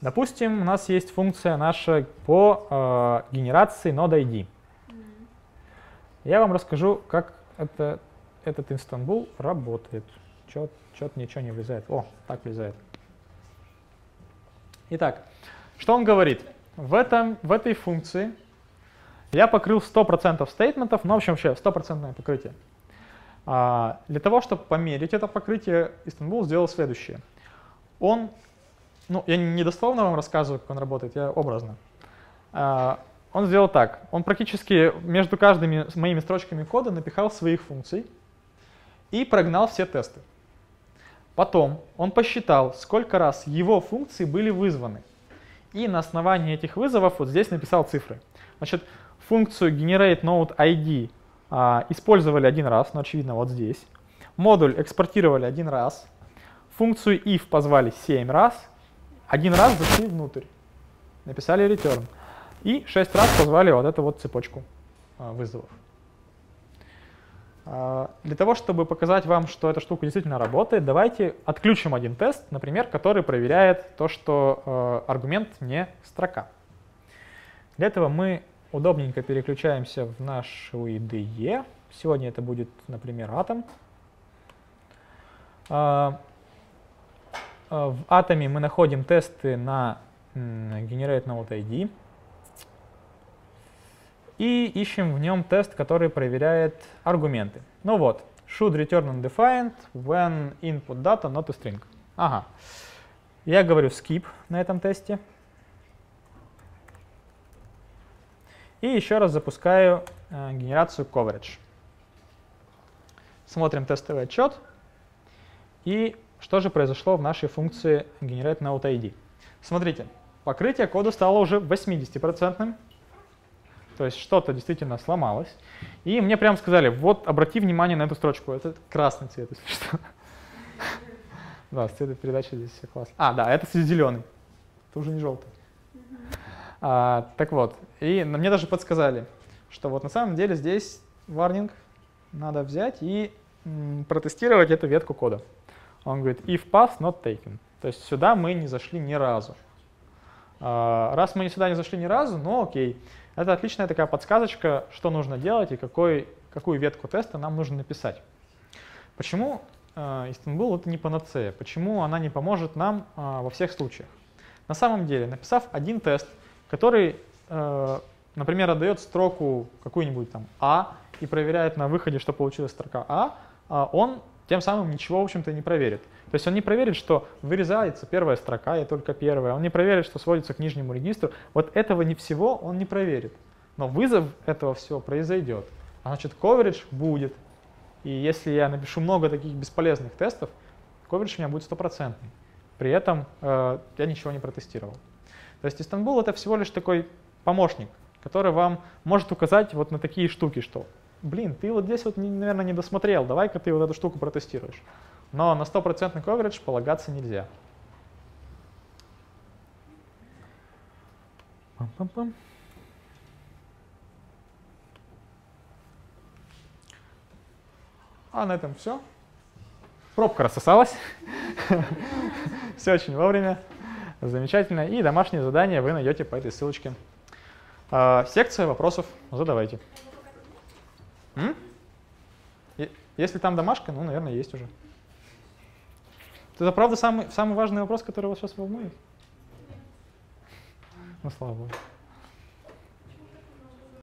допустим, у нас есть функция наша по э, генерации node ID. Я вам расскажу, как это этот Инстанбул работает. Что-то ничего не влезает. О, так влезает. Итак, что он говорит? В, этом, в этой функции я покрыл 100% стейтментов, ну, в общем, вообще 100% покрытие. А, для того, чтобы померить это покрытие, Истанбул сделал следующее. Он, ну, я не дословно вам рассказываю, как он работает, я образно. А, он сделал так. Он практически между каждыми моими строчками кода напихал своих функций, и прогнал все тесты. Потом он посчитал, сколько раз его функции были вызваны. И на основании этих вызовов вот здесь написал цифры. Значит, функцию GenerateNodeID а, использовали один раз, ну очевидно вот здесь. Модуль экспортировали один раз. Функцию if позвали 7 раз. Один раз зашли внутрь. Написали return. И 6 раз позвали вот эту вот цепочку а, вызовов. А, для того, чтобы показать вам, что эта штука действительно работает, давайте отключим один тест, например, который проверяет то, что э, аргумент не строка. Для этого мы удобненько переключаемся в нашу IDE. Сегодня это будет, например, Atom. А, в Atom мы находим тесты на GenerateNodeID и ищем в нем тест, который проверяет аргументы. Ну вот, should return undefined when input data not a string. Ага. Я говорю skip на этом тесте. И еще раз запускаю э, генерацию coverage. Смотрим тестовый отчет. И что же произошло в нашей функции generate Смотрите, покрытие кода стало уже 80%. То есть что-то действительно сломалось. И мне прям сказали, вот обрати внимание на эту строчку. Это красный цвет, если что. Да, с цветопередачей здесь все классно. А, да, это зеленый. Это уже не желтый. А, так вот, и мне даже подсказали, что вот на самом деле здесь warning надо взять и протестировать эту ветку кода. Он говорит, if path not taken. То есть сюда мы не зашли ни разу. А, раз мы сюда не зашли ни разу, ну окей. Это отличная такая подсказочка, что нужно делать и какой, какую ветку теста нам нужно написать. Почему э, Истанбул это не панацея? Почему она не поможет нам э, во всех случаях? На самом деле, написав один тест, который, э, например, отдает строку какую-нибудь там А и проверяет на выходе, что получилась строка А, э, он тем самым ничего, в общем-то, не проверит. То есть он не проверит, что вырезается первая строка и только первая. Он не проверит, что сводится к нижнему регистру. Вот этого не всего он не проверит. Но вызов этого всего произойдет. А значит, coverage будет. И если я напишу много таких бесполезных тестов, coverage у меня будет стопроцентный. При этом э, я ничего не протестировал. То есть Истанбул это всего лишь такой помощник, который вам может указать вот на такие штуки, что, блин, ты вот здесь вот, наверное, не досмотрел, давай-ка ты вот эту штуку протестируешь. Но на стопроцентный coverage полагаться нельзя. Пам-пам-пам. А на этом все. Пробка рассосалась. Все очень вовремя. Замечательно. И домашнее задание вы найдете по этой ссылочке. А, секция вопросов задавайте. Если там домашка, ну, наверное, есть уже. Это правда самый, самый важный вопрос, который вас сейчас волнует? Ну, слава богу.